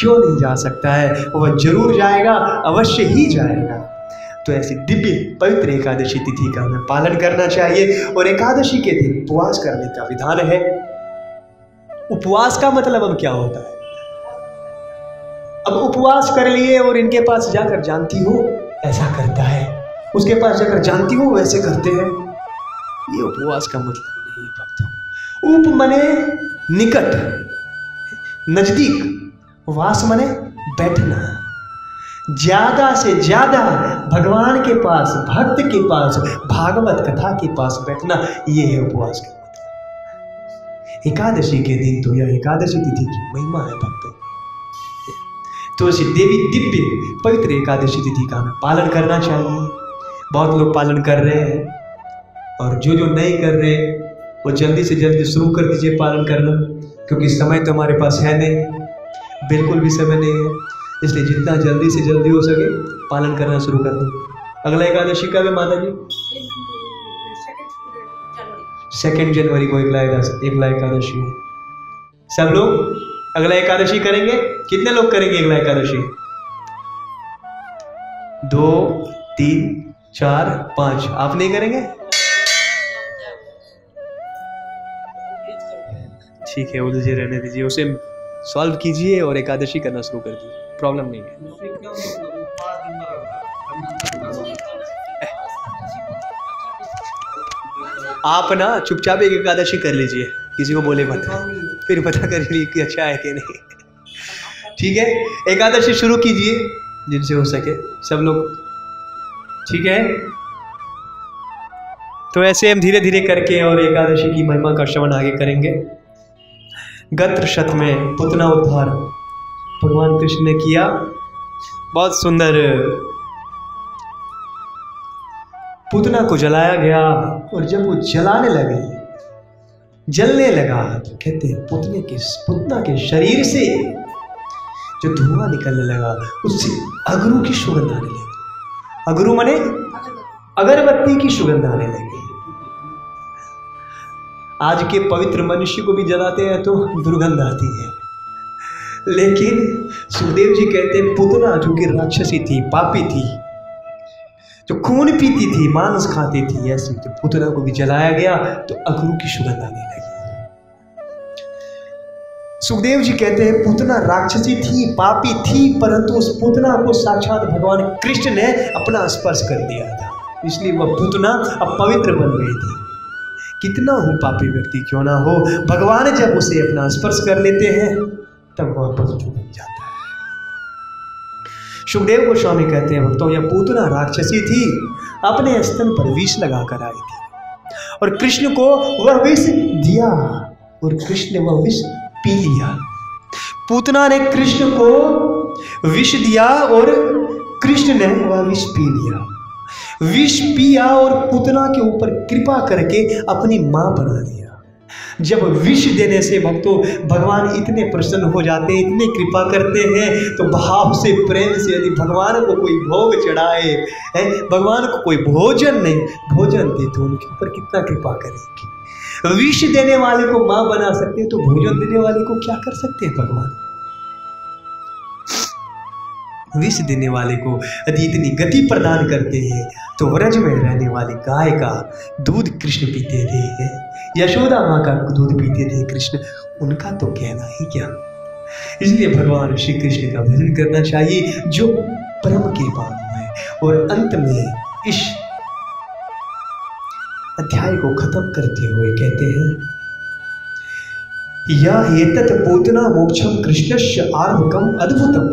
क्यों नहीं जा सकता है? वह ज़रूर जाएगा, अवश्य ही जाएगा। तो ऐसी दिव्य, पवित्र एकादशी तिथि का हमें पालन करना चाहिए और एकादशी के दिन उपवास करने का विधान है। उपवास का मतलब अब क्या होता है? अब उपवास कर लिए और इनके पास जाकर जानती हो, ऐसा करता है। उसके पास जाकर जानती हो, वैसे करते हैं। ये उपवास का मतलब नहीं है, भक्तों। उप मने निकट, नज़दीक। वास मने बैठना। ज़्यादा से ज़्यादा भगवान के पास, भक्त के पास, भागवत कथा के पास बैठना, ये है उपवास का मतलब। एकादशी के दिन तो यह एकादशी तिथि की महिमा है भक्तों। तो ऐसी देवी दिव्य, पवित्र एकादशी तिथि का हमें पालन करना चाहिए। बहुत लोग पालन कर रहे हैं और जो जो नहीं कर रहे, वो जल्दी से जल्दी शुरू कर दीजिए पालन करना, क्योंकि समय तो हमारे पास है नहीं। बिल्कुल भी समय नहीं है। इसलिए जितना जल्दी से जल्दी हो सके पालन करना शुरू कर दो। अगला एकादशी कब है माता जी सेकेंड जनवरी को एकला एकादशी है। सब लोग अगला एकादशी करेंगे? कितने लोग करेंगे अगला एकादशी? दो, तीन, चार, पाँच। आप नहीं करेंगे? ठीक है उलझे रहने दीजिए, उसे सॉल्व कीजिए और एकादशी करना शुरू कर दीजिए। प्रॉब्लम नहीं है। आप ना चुपचाप एक एकादशी कर लीजिए। किसी को बोले मत। फिर पता कर लीजिए कि अच्छा है कि नहीं। ठीक है? एकादशी शुरू कीजिए, जिनसे हो सके। सब लोग ठीक है? तो ऐसे हम धीरे धीरे करके और एकादशी की महिमा का श्रवण आगे करेंगे। गत्र शत में पुतना उद्धार। भगवान कृष्ण ने किया। बहुत सुंदर। पुतना को जलाया गया और जब वो जलाने लगे, जलने लगा तो कहते हैं पुतने के, पुतना के शरीर से जो धुआँ निकलने लगा, उससे अगरू की सुगंध आने लगी। अगरू मने अगरबत्ती की सुगंध आने लगी। आज के पवित्र मनुष्य को भी जलाते हैं तो दुर्गंध आती है। लेकिन सुखदेव जी कहते हैं, पुतना जो कि राक्षसी थी, पापी थी, जो खून पीती थी, मांस खाती थी, ऐसी तो पुतना को भी जलाया गया तो अगरू की सुगंध आने लगी। सुखदेव जी कहते हैं, पुतना राक्षसी थी, पापी थी, परंतु उस पुतना को साक्षात भगवान कृष्ण ने अपना स्पर्श कर दिया था। इसलिए वह पुतना अब पवित्र बन गई थी। कितना हो पापी व्यक्ति क्यों ना हो? भगवान जब उसे अपना स्पर्श कर लेते हैं, तब वह पवित्र बन जाता है। सुखदेव गोस्वामी कहते हैं, भक्तों, यह पूतना राक्षसी थी, अपने स्तन पर विष लगाकर आई थी। और कृष्ण को वह विष दिया, और कृष्ण ने वह विष पी लिया। पूतना ने कृष्ण को विष दिया, और कृष्ण ने वह विष पी लिया। विष पिया और पुतना के ऊपर कृपा करके अपनी माँ बना लिया जब विष देने से भक्तों, भगवान इतने प्रसन्न हो जाते हैं, इतने कृपा करते हैं तो भाव से, प्रेम से यदि भगवान को कोई भोग चढ़ाए, है, भगवान को कोई भोजन नहीं, भोजन दे तो उनके ऊपर कितना कृपा करेगी। विष देने वाले को माँ बना सकते हैं तो भोजन देने वाले को क्या कर सकते हैं भगवान? विष देने वाले को यदि इतनी गति प्रदान करते हैं तो व्रज में रहने वाली गाय का दूध कृष्ण पीते थे। यशोदा माँ का दूध पीते थे कृष्ण। उनका तो कहना ही क्या? इसलिए भगवान श्री कृष्ण का भजन करना चाहिए, जो परम के पावन है। और अंत में इस अध्याय को खत्म करते हुए कहते हैं, या एतत् पूतना मोक्षम कृष्णस्य आर्भकम अद्भुतम।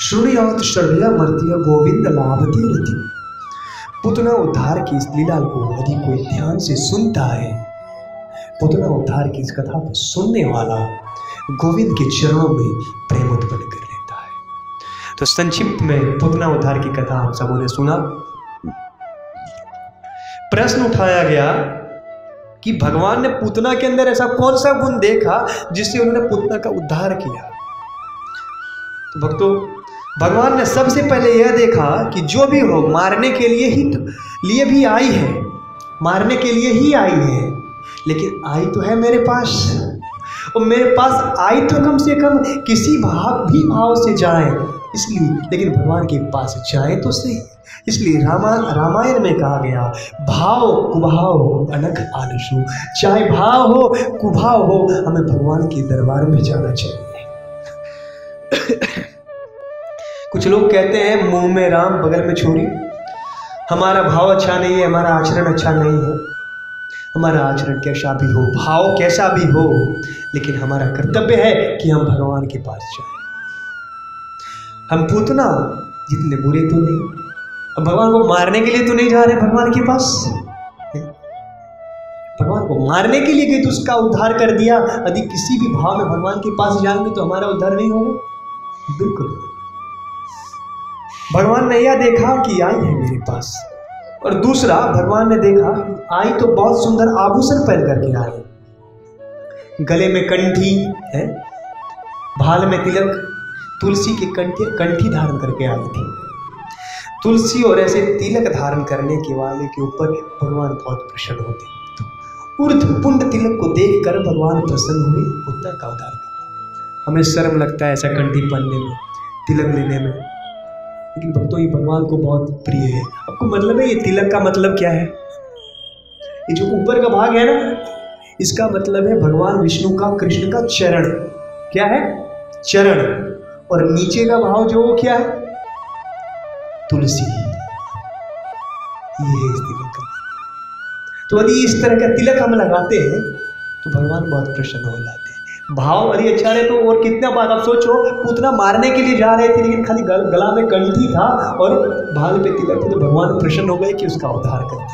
श्रुणुयात श्रव्या मर्त्य गोविंद लाभते रति। पुतना उद्धार की इस लीला को यदि कोई ध्यान से सुनता है, पुतना उद्धार की इस कथा को सुनने वाला गोविंद के चरणों में प्रेम उत्पन्न कर लेता है। तो संक्षिप्त में पुतना उद्धार की कथा हम सबों ने सुना। प्रश्न उठाया गया कि भगवान ने पुतना के अंदर ऐसा कौन सा गुण देखा जिससे उन्होंने पुतना का उद्धार किया? तो भक्तों भगवान ने सबसे पहले यह देखा कि जो भी हो मारने के लिए ही तो, लिए भी आई है। मारने के लिए ही आई है। लेकिन आई तो है मेरे पास। और मेरे पास आई तो कम से कम किसी भाव भी भाव से जाए। इसलिए लेकिन भगवान के पास जाए तो सही। इसलिए रामा रामायण में कहा गया भाव कुभाव हो अनख आलसु। चाहे भाव हो कुभाव हो हमें भगवान के दरबार में जाना चाहिए। कुछ लोग कहते हैं, मुँह में राम, बगल में छोरी। हमारा भाव अच्छा नहीं है, हमारा आचरण अच्छा नहीं है। हमारा आचरण कैसा भी हो, भाव कैसा भी हो, लेकिन हमारा कर्तव्य है कि हम भगवान के पास जाएँ। हम पूतना, जितने बुरे तो नहीं, अब भगवान को मारने के लिए तो नहीं जा रहे भगवान के पास? भगवान को मारने के लिए तो उसका उद्धार कर दिया, यदि किसी भी भाव में भगवान के पास जाएँगे तो हमारा उद्धार नहीं होगा। बिल्कुल। भगवान ने यह देखा कि आई है मेरे पास। और दूसरा, भगवान ने देखा आई तो बहुत सुंदर आभूषण पहन करके आई गले में कंठी है, भाल में तिलक, तुलसी की कंठी कंठी धारण करके आई थी। तुलसी और ऐसे तिलक धारण करने के वाले के ऊपर भगवान बहुत प्रसन्न होते। तो उर्ध पुंड तिलक को देखकर भगवान प्रसन्न हुए पुत्र का उद्धार कर। हमें शर्म लगता है ऐसा कंठी पहनने में, तिलक लेने में। लेकिन भक्तों, ये भगवान को बहुत प्रिय है। आपको मतलब है, ये तिलक का मतलब क्या है? ये जो ऊपर का भाग है ना, इसका मतलब है भगवान विष्णु का, कृष्ण का चरण। क्या है? चरण। और नीचे का भाव जो क्या है? तुलसी। ये है इस तिलक का। तो यदि इस तरह का तिलक हम लगाते हैं तो भगवान बहुत प्रसन्न हो जाते हैं। भाव यदि अच्छा रहे तो और कितना बात आप सोचो पूतना मारने के लिए जा रहे थे लेकिन खाली गल, गला में कंठी था और भाल पे तिलक थे तो भगवान प्रसन्न हो गए कि उसका उद्धार कर।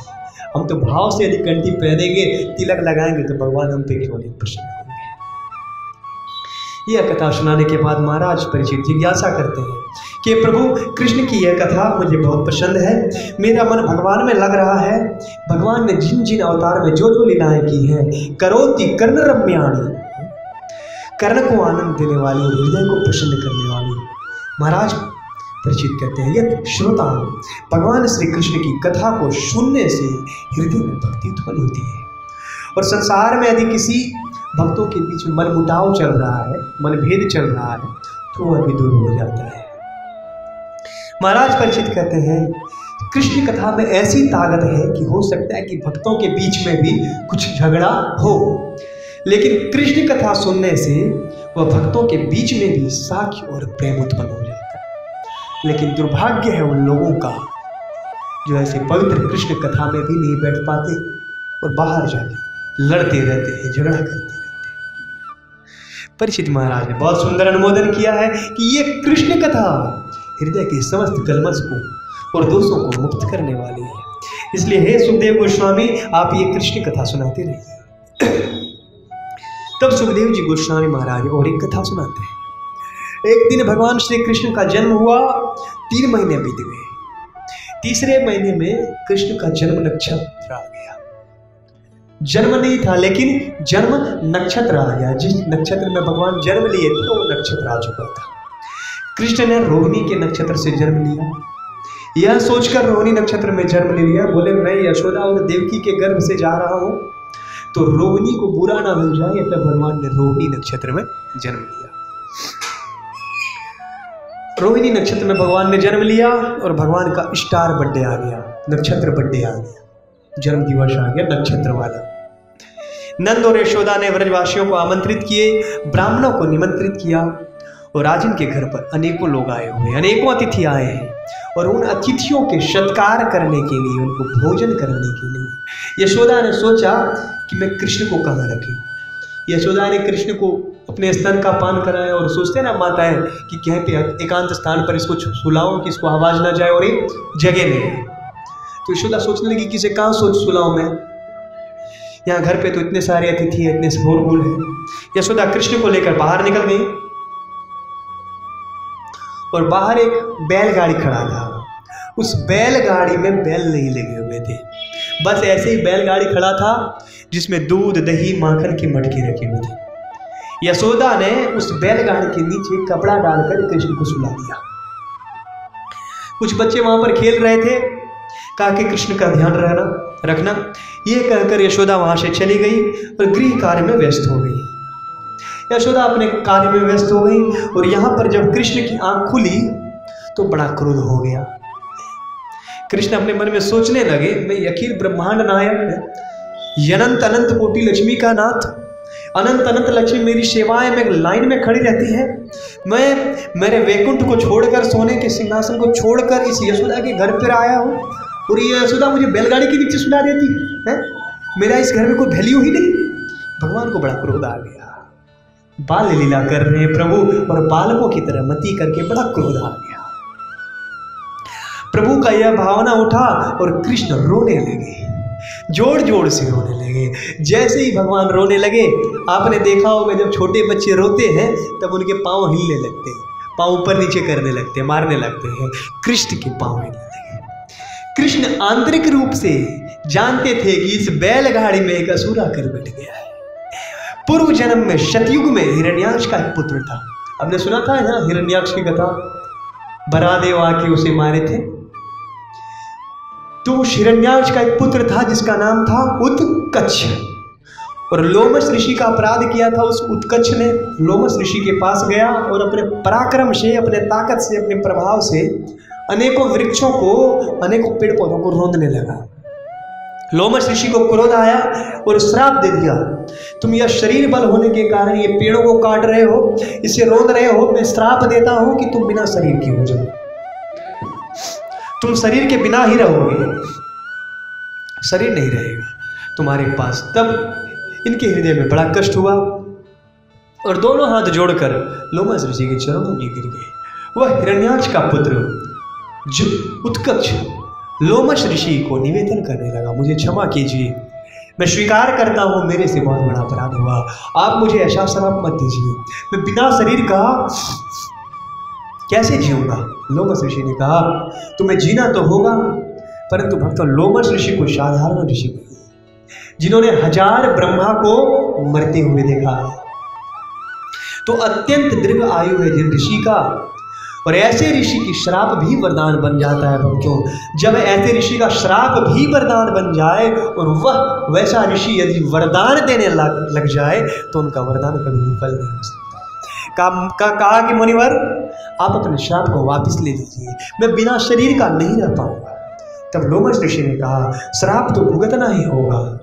हम तो भाव से यदि कंठी पहनेंगे तिलक लगाएँगे तो भगवान हम पे क्यों नहीं प्रसन्न होंगे यह कथा सुनाने के बाद महाराज परिचित जिज्ञासा करते हैं कि प्रभु कृष्ण की यह कथा मुझे बहुत पसंद है। मेरा मन भगवान में लग रहा है। भगवान ने जिन जिन अवतार में जो जो लीलाएँ की हैं करोति कर्ण रम्याणी कर्ण को आनंद देने वाली और हृदय को प्रसन्न करने वाली। महाराज, परिचित कहते हैं यह श्रोता, भगवान श्री कृष्ण की कथा को सुनने से हृदय में भक्ति उत्पन्न होती है। और संसार में यदि किसी भक्तों के बीच में मन मुटाव चल रहा है, मनभेद चल रहा है तो वह भी दूर हो जाता है। महाराज, परिचित कहते हैं, कृष्ण कथा में ऐसी ताकत है कि हो सकता है कि भक्तों के बीच में भी कुछ झगड़ा हो। लेकिन कृष्ण कथा सुनने से वह भक्तों के बीच में भी साख्य और प्रेम उत्पन्न हो जाता है। लेकिन दुर्भाग्य है उन लोगों का जो ऐसे पवित्र कृष्ण कथा में भी नहीं बैठ पाते और बाहर जाके लड़ते रहते हैं, झगड़ा करते रहते हैं। परिचित महाराज ने बहुत सुंदर अनुमोदन किया है कि ये कृष्ण कथा हृदय के समस्त कलमस को और दोषों को मुक्त करने वाली है। इसलिए हे सुखदेव गोस्वामी, आप ये कृष्ण कथा सुनाते रहिए। तब सुखदेव जी गोस्वामी महाराज और एक कथा सुनाते हैं। एक दिन भगवान श्री कृष्ण का जन्म हुआ, तीन महीने बीत गए। तीसरे महीने में कृष्ण का जन्म नक्षत्र आ गया। जन्म नहीं था, लेकिन जन्म नक्षत्र आ गया। जिस नक्षत्र में भगवान जन्म लिए थे, वो नक्षत्र आ चुका था। कृष्ण ने रोहिणी के नक्षत्र से जन्म लिया। यह सोचकर रोहिणी नक्षत्र में जन्म ले लिया। बोले, मैं यशोदा और देवकी के गर्भ से जा रहा हूँ। तो रोहिणी को बुरा ना मिल जाए, तब भगवान ने रोहिणी नक्षत्र में जन्म लिया। रोहिणी नक्षत्र में भगवान ने जन्म लिया और भगवान का स्टार बर्थडे आ गया, नक्षत्र बर्थडे आ गया। जन्म दिवस आ गया नक्षत्र वाला। नंद और यशोदा ने व्रजवासियों को आमंत्रित किए, ब्राह्मणों को निमंत्रित किया और राजन के घर पर अनेकों लोग आए हुए अनेकों अतिथि आए हैं। और उन अतिथियों के सत्कार करने के लिए, उनको भोजन कराने के लिए। यशोदा ने सोचा कि मैं कृष्ण को कहाँ रखूँ? यशोदा ने कृष्ण को अपने स्तन का पान कराया और सोचते ना माता है कि कहीं पे एकांत स्थान पर इसको सुलाओ कि इसको आवाज़ ना जाए और एक जगह नहीं तो यशोदा सोचने लगी कि इसे कहाँ सोच सुलाऊं मैं? यहाँ घर पे तो इतने सारे अतिथि हैं, इतने शोरगुल है। यशोदा कृष्ण को लेकर बाहर निकल गई। और बाहर एक बैलगाड़ी खड़ा था। उस बैलगाड़ी में बैल नहीं लगे हुए थे। बस ऐसे ही बैलगाड़ी खड़ा था, जिसमें दूध, दही, माखन की मटकी रखी हुई थी। यशोदा ने उस बैलगाड़ी के नीचे कपड़ा डालकर कृष्ण को सुला दिया। कुछ बच्चे वहाँ पर खेल रहे थे। कहा कि कृष्ण का ध्यान रहना रखना। ये कहकर यशोदा वहाँ से चली गई और गृह कार्य में व्यस्त हो गई। यशोदा अपने कार्य में व्यस्त हो गई और यहाँ पर जब कृष्ण की आँख खुली तो बड़ा क्रोध हो गया। कृष्ण अपने मन में सोचने लगे मैं अखिल ब्रह्मांड नायक अनंत अनंत कोटि लक्ष्मी का नाथ अनंत अनंत लक्ष्मी मेरी सेवाएँ में लाइन में खड़ी रहती है। मैं, मेरे वैकुंठ को छोड़कर, सोने के सिंहासन को छोड़कर इस यशोदा के घर पर आया हूँ और ये यशोदा मुझे बैलगाड़ी के नीचे सुना देती है। मेरा इस घर में कोई वैल्यू ही नहीं। भगवान को बड़ा क्रोध आ गया। बाल लीला कर रहे प्रभु और बालकों की तरह मती करके बड़ा क्रोध आ गया। प्रभु का यह भावना उठा और कृष्ण रोने लगे। ज़ोर ज़ोर से रोने लगे। जैसे ही भगवान रोने लगे, आपने देखा होगा जब छोटे बच्चे रोते हैं, तब उनके पाँव हिलने लगते हैं, पाँव ऊपर नीचे करने लगते हैं, मारने लगते हैं, कृष्ण के पाँव हिलने लगे। कृष्ण आंतरिक रूप से जानते थे कि इस बैलगाड़ी में एक असुर कर बैठ गया। पूर्व जन्म में, शतयुग में हिरण्याक्ष का एक पुत्र था। हमने सुना था यहाँ हिरण्याक्ष की कथा? बरादेव आके उसे मारे थे। तो उस हिरण्याक्ष का एक पुत्र था, जिसका नाम था उत्कच्छ। और लोमस ऋषि का अपराध किया था उस उत्कच्छ ने। लोमस ऋषि के पास गया और अपने पराक्रम से, अपने ताकत से, अपने प्रभाव से अनेकों वृक्षों को, अनेकों पेड़ पौधों को रोंदने लगा। लोमस ऋषि को क्रोध आया और श्राप दे दिया। तुम यह शरीर बल होने के कारण ये पेड़ों को काट रहे हो, इसे रोंद रहे हो। मैं श्राप देता हूँ कि तुम बिना शरीर के हो जाओ। तुम शरीर के बिना ही रहोगे। शरीर नहीं रहेगा। तुम्हारे पास तब इनके हृदय में बड़ा कष्ट हुआ और दोनों हाथ जोड़कर लोमस ऋषि के चरणों में गिर गए। वह हिरण्याक्ष का पुत्र, जो उत्कक्ष लोमस ऋषि को निवेदन करने लगा, मुझे क्षमा कीजिए। मैं स्वीकार करता हूँ, मेरे से बहुत बड़ा अपराध हुआ। आप मुझे ऐसा शराब मत दीजिए। मैं बिना शरीर का कैसे जीऊँगा? लोमस ऋषि ने कहा, तुम्हें जीना तो होगा, परंतु भक्तों लोमस ऋषि को साधारण ऋषि जिन्होंने हज़ार ब्रह्मा को मरते हुए देखा है। तो अत्यंत दीर्घ आयु है जिन ऋषि का। और ऐसे ऋषि की श्राप भी वरदान बन जाता है भक्तों। जब ऐसे ऋषि का श्राप भी वरदान बन जाए और वह वैसा ऋषि यदि वरदान देने लग, लग जाए तो उनका वरदान कभी विफल नहीं हो सकता। का, का कहा कि मुनिवर आप अपने श्राप को वापस ले लीजिए। मैं बिना शरीर का नहीं रह पाऊँगा। तब लोमस ऋषि ने कहा श्राप तो भुगतना ही होगा।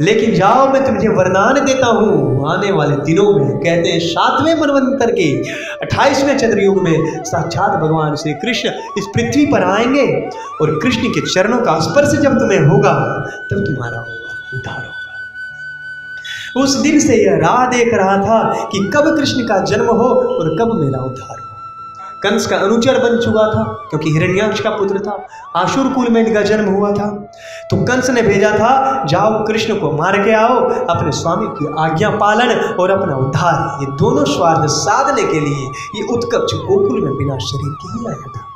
लेकिन जाओ, मैं तुझे वरदान देता हूँ। आने वाले दिनों में, कहते हैं, सातवें मनवंतर के, अट्ठाईसवें चंद्रयुग में, साक्षात भगवान श्री कृष्ण इस पृथ्वी पर आएँगे और कृष्ण के चरणों का स्पर्श जब तुम्हें होगा, तब तुम्हारा होगा, उद्धार होगा। उस दिन से यह राह देख रहा था कि कब कृष्ण का जन्म हो और कब मेरा उद्धार हो। कंस का अनुचर बन चुका था, क्योंकि हिरण्याक्ष का पुत्र था आशुर कुल में इनका जन्म हुआ था। तो कंस ने भेजा था, जाओ कृष्ण को मार के आओ, अपने स्वामी की आज्ञा पालन और अपना उद्धार। ये दोनों स्वार्थ साधने के लिए ये उत्कर्ष गोकुल में बिना शरीर के ही आया था।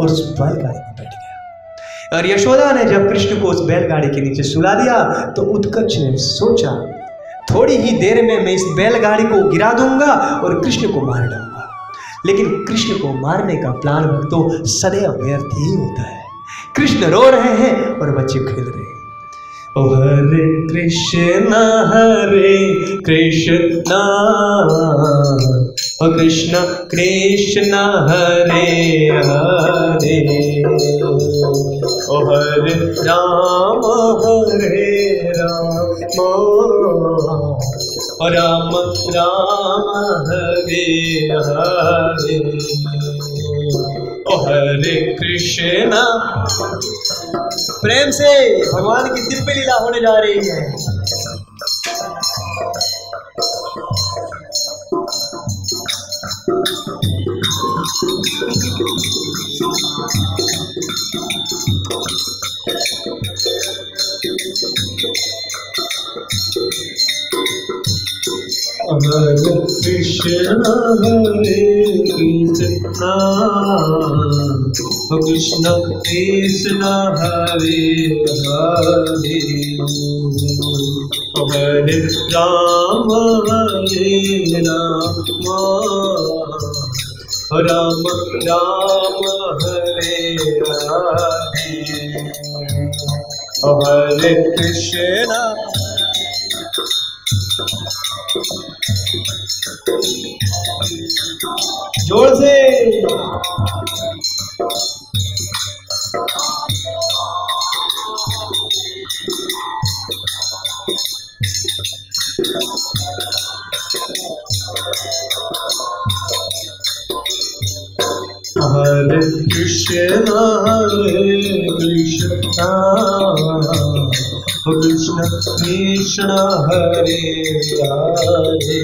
और उस बैलगाड़ी में बैठ गया। और यशोदा ने जब कृष्ण को उस बैलगाड़ी के नीचे सुला दिया तो उत्कर्ष ने सोचा, थोड़ी ही देर में मैं इस बैलगाड़ी को गिरा दूँगा और कृष्ण को मार डाऊँगा लेकिन कृष्ण को मारने का प्लान भक्तों सदैव व्यर्थ ही होता है। कृष्ण रो रहे हैं और बच्चे खेल रहे हैं। ओ हरे कृष्ण हरे कृष्ण। ओ कृष्ण कृष्ण, हरे हरे। ओ हरे राम हरे राम। राम राम हरे हरे। हरे कृष्ण। प्रेम से भगवान की दिव्य लीला होने जा रही है। कृष्ण हरे कृष्ण कृष्ण कृष्ण हरे हरे हरे राम हरे राम राम राम हरे हरे हरे कृष्ण। ज़ोर से हरे कृष्ण हरे कृष्ण कृष्ण कृष्ण हरे हरे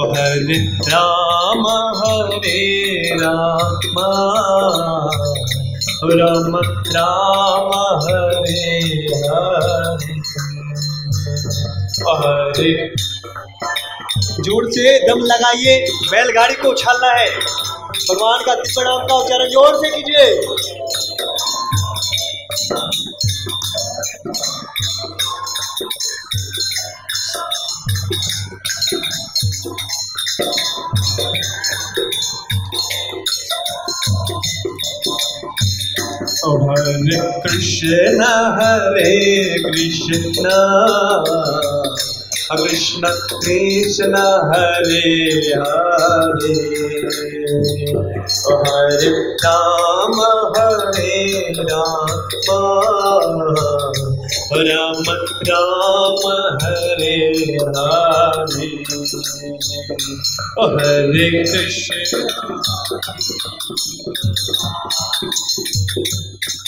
हरे राम हरे राम। राम राम, हरे हरे। ज़ोर से दम लगाइए, बैलगाड़ी को उछालना है। भगवान का नाम का उच्चारण ज़ोर से कीजिए। कृष्ण हरे कृष्ण कृष्ण कृष्ण हरे हरे हरे राम हरे राम राम राम हरे हरे हरे कृष्ण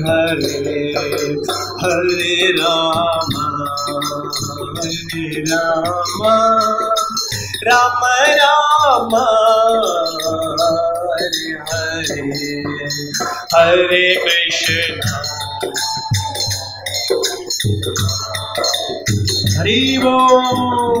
हरे हरे राम हरे राम राम राम हरे हरे हरे कृष्णा। हरि बोल।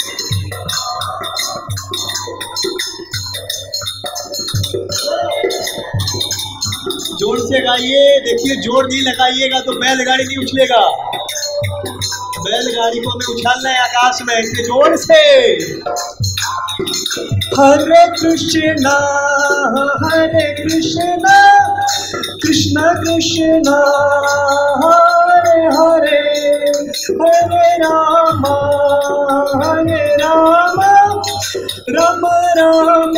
ज़ोर से गाइए। देखिए, ज़ोर नहीं लगाइएगा तो बैलगाड़ी नहीं उछलेगा। बैलगाड़ी को हमें उछालना है आकाश में, इसलिए ज़ोर से। हरे कृष्णा हरे कृष्णा, कृष्ण कृष्ण, हरे हरे हरे राम हरे राम। राम राम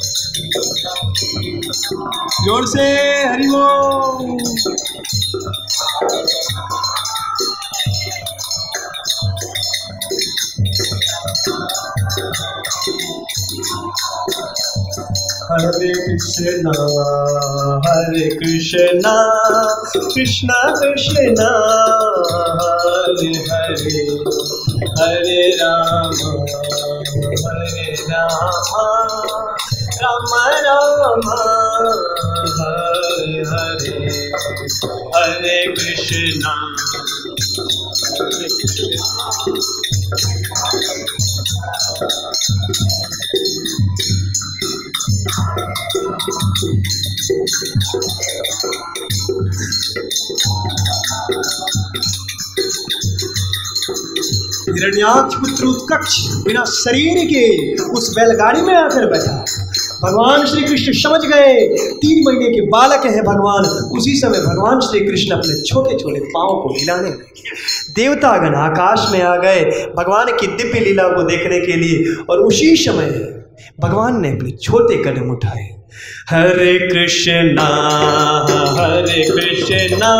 ज़ोर से हरिओम हरे कृष्णा हरे कृष्णा कृष्णा कृष्णा, हरे हरे हरे राम हरे राम। राम हरे हरे कृष्णा हिरण्याक्ष पुत्र उत्कक्ष बिना शरीर के उस बैलगाड़ी में आकर बैठा। भगवान श्री कृष्ण समझ गए। तीन महीने के बालक है भगवान। उसी समय भगवान श्री कृष्ण अपने छोटे छोटे पाँव को हिलाने लगे। देवतागण आकाश में आ गए, भगवान की दिव्य लीला को देखने के लिए। और उसी समय भगवान ने अपने छोटे कदम उठाए। हरे कृष्णा हरे कृष्णा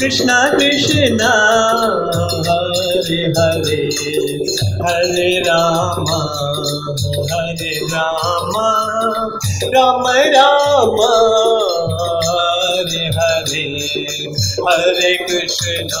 कृष्णा कृष्णा, हरे हरे हरे राम हरे राम राम राम, हरे हरे हरे कृष्णा।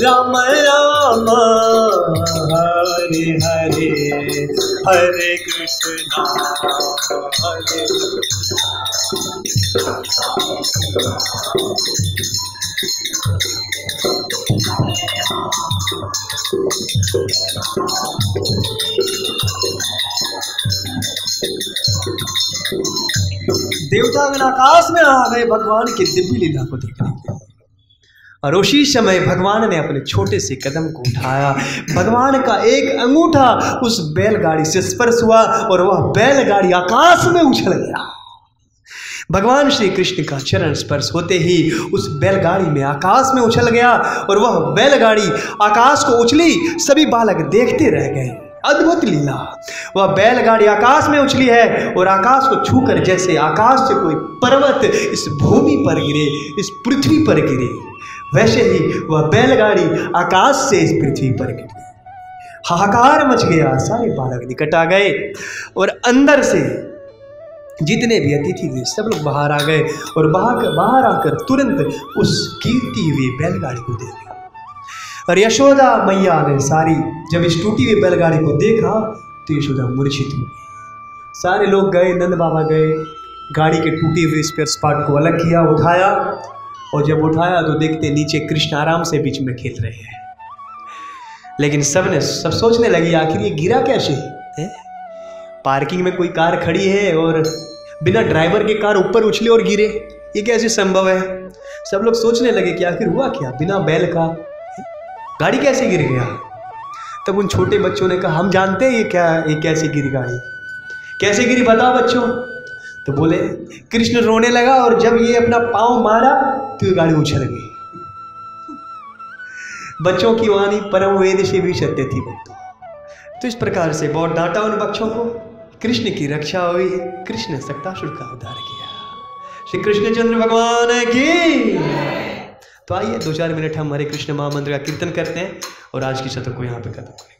राम राम, हरे हरे हरे कृष्णा, हरे देवतागण आकाश में आ गए, भगवान की दिव्य लीला को देखने। के लिए और उसी समय भगवान ने अपने छोटे से कदम को उठाया। भगवान का एक अंगूठा उस बैलगाड़ी से स्पर्श हुआ और वह बैलगाड़ी आकाश में उछल गया। भगवान श्री कृष्ण का चरण स्पर्श होते ही उस बैलगाड़ी में आकाश में उछल गया और वह बैलगाड़ी आकाश को उछली। सभी बालक देखते रह गए। अद्भुत लीला। वह बैलगाड़ी आकाश में उछली है और आकाश को छूकर जैसे आकाश से कोई पर्वत इस भूमि पर गिरे, इस पृथ्वी पर गिरे। वैसे ही वह बैलगाड़ी आकाश से इस पृथ्वी पर गिरी हाहाकार मच गया, सारे बालक निकट आ गए और अंदर से जितने भी अतिथि थे, सब लोग बाहर आ गए और बाहर बाहर आकर तुरंत उस गिरती हुई बैलगाड़ी को देख और यशोदा मैया ने सारी, जब इस टूटी हुई बैलगाड़ी को देखा तो यशोदा मूर्छित हो गई सारे लोग गए, नंद बाबा गए, गाड़ी के टूटे हुए स्पेयर स्पार्ट को अलग किया, उठाया और जब उठाया तो देखते नीचे कृष्ण आराम से बीच में खेल रहे हैं। लेकिन सबने सब सोचने लगी, आखिर ये गिरा कैसे है? पार्किंग में कोई कार खड़ी है और बिना ड्राइवर के कार ऊपर उछले और गिरे। ये कैसे संभव है? सब लोग सोचने लगे कि आखिर हुआ क्या? बिना बैल का। गाड़ी कैसे गिर गया? तब उन छोटे बच्चों ने कहा, हम जानते हैं ये क्या, ये कैसे गिरी गाड़ी। कैसे गिरी, बताओ बच्चों। तो बोले, कृष्ण रोने लगा और जब ये अपना पाँव मारा तो ये गाड़ी उछल गई. बच्चों की वाणी परम वेद से भी सत्य थी भक्तों तो इस प्रकार से बहुत डांटा उन बच्चों को कृष्ण की रक्षा हुई, कृष्ण सक्तासुर का उद्धार किया। श्री कृष्णचंद्र भगवान की। तो आइए, दो चार मिनट हम हरे कृष्ण महामंत्र का कीर्तन करते हैं और आज की सत्र को यहाँ पे खत्म करेंगे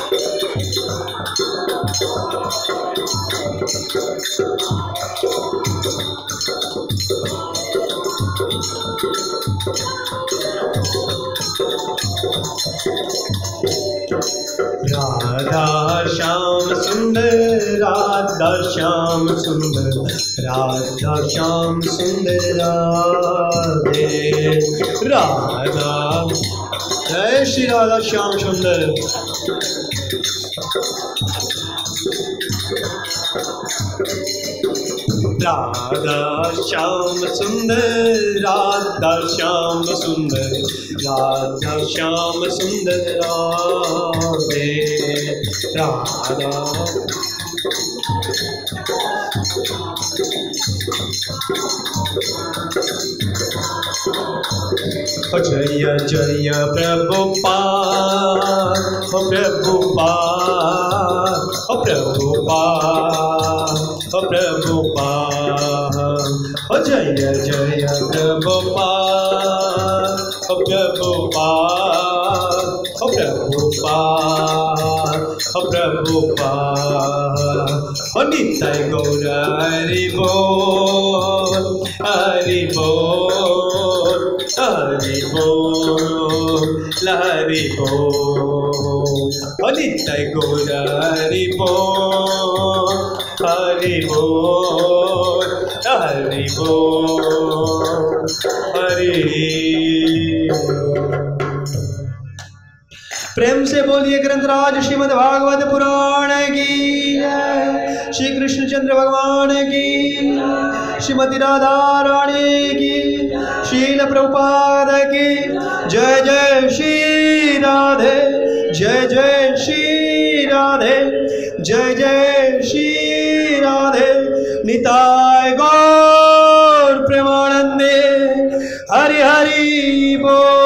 राधा श्याम सुंदर, राधा श्याम सुंदर, राधा श्याम सुंदर, राधे। राधा। जय श्री राधा श्याम सुंदर। राधा श्याम सुंदर, राधा श्याम सुंदर, राधा श्याम सुंदर, राधे, राधा। जय जय प्रभुपाद ओ प्रभुपाद ओ प्रभुपाद ओ जय जय प्रभुपाद ओ प्रभुपाद ओ प्रभुपाद ओ प्रभुपाद ओ नित्य गौर हरि बोल हरि बोल हरि बोल हरि बोल नित्य गौर हरि बोल हरि बोल हरि बोल हरि प्रेम से बोलिए ग्रंथराज श्रीमद् भागवत पुराण की श्री कृष्ण चंद्र भगवान की श्रीमती राधा रानी की शील प्रभुपाद की जय जय श्री राधे। जय जय श्री राधे। जय जय श्री निताय गौर प्रेमानंदे हरि हरि बोल।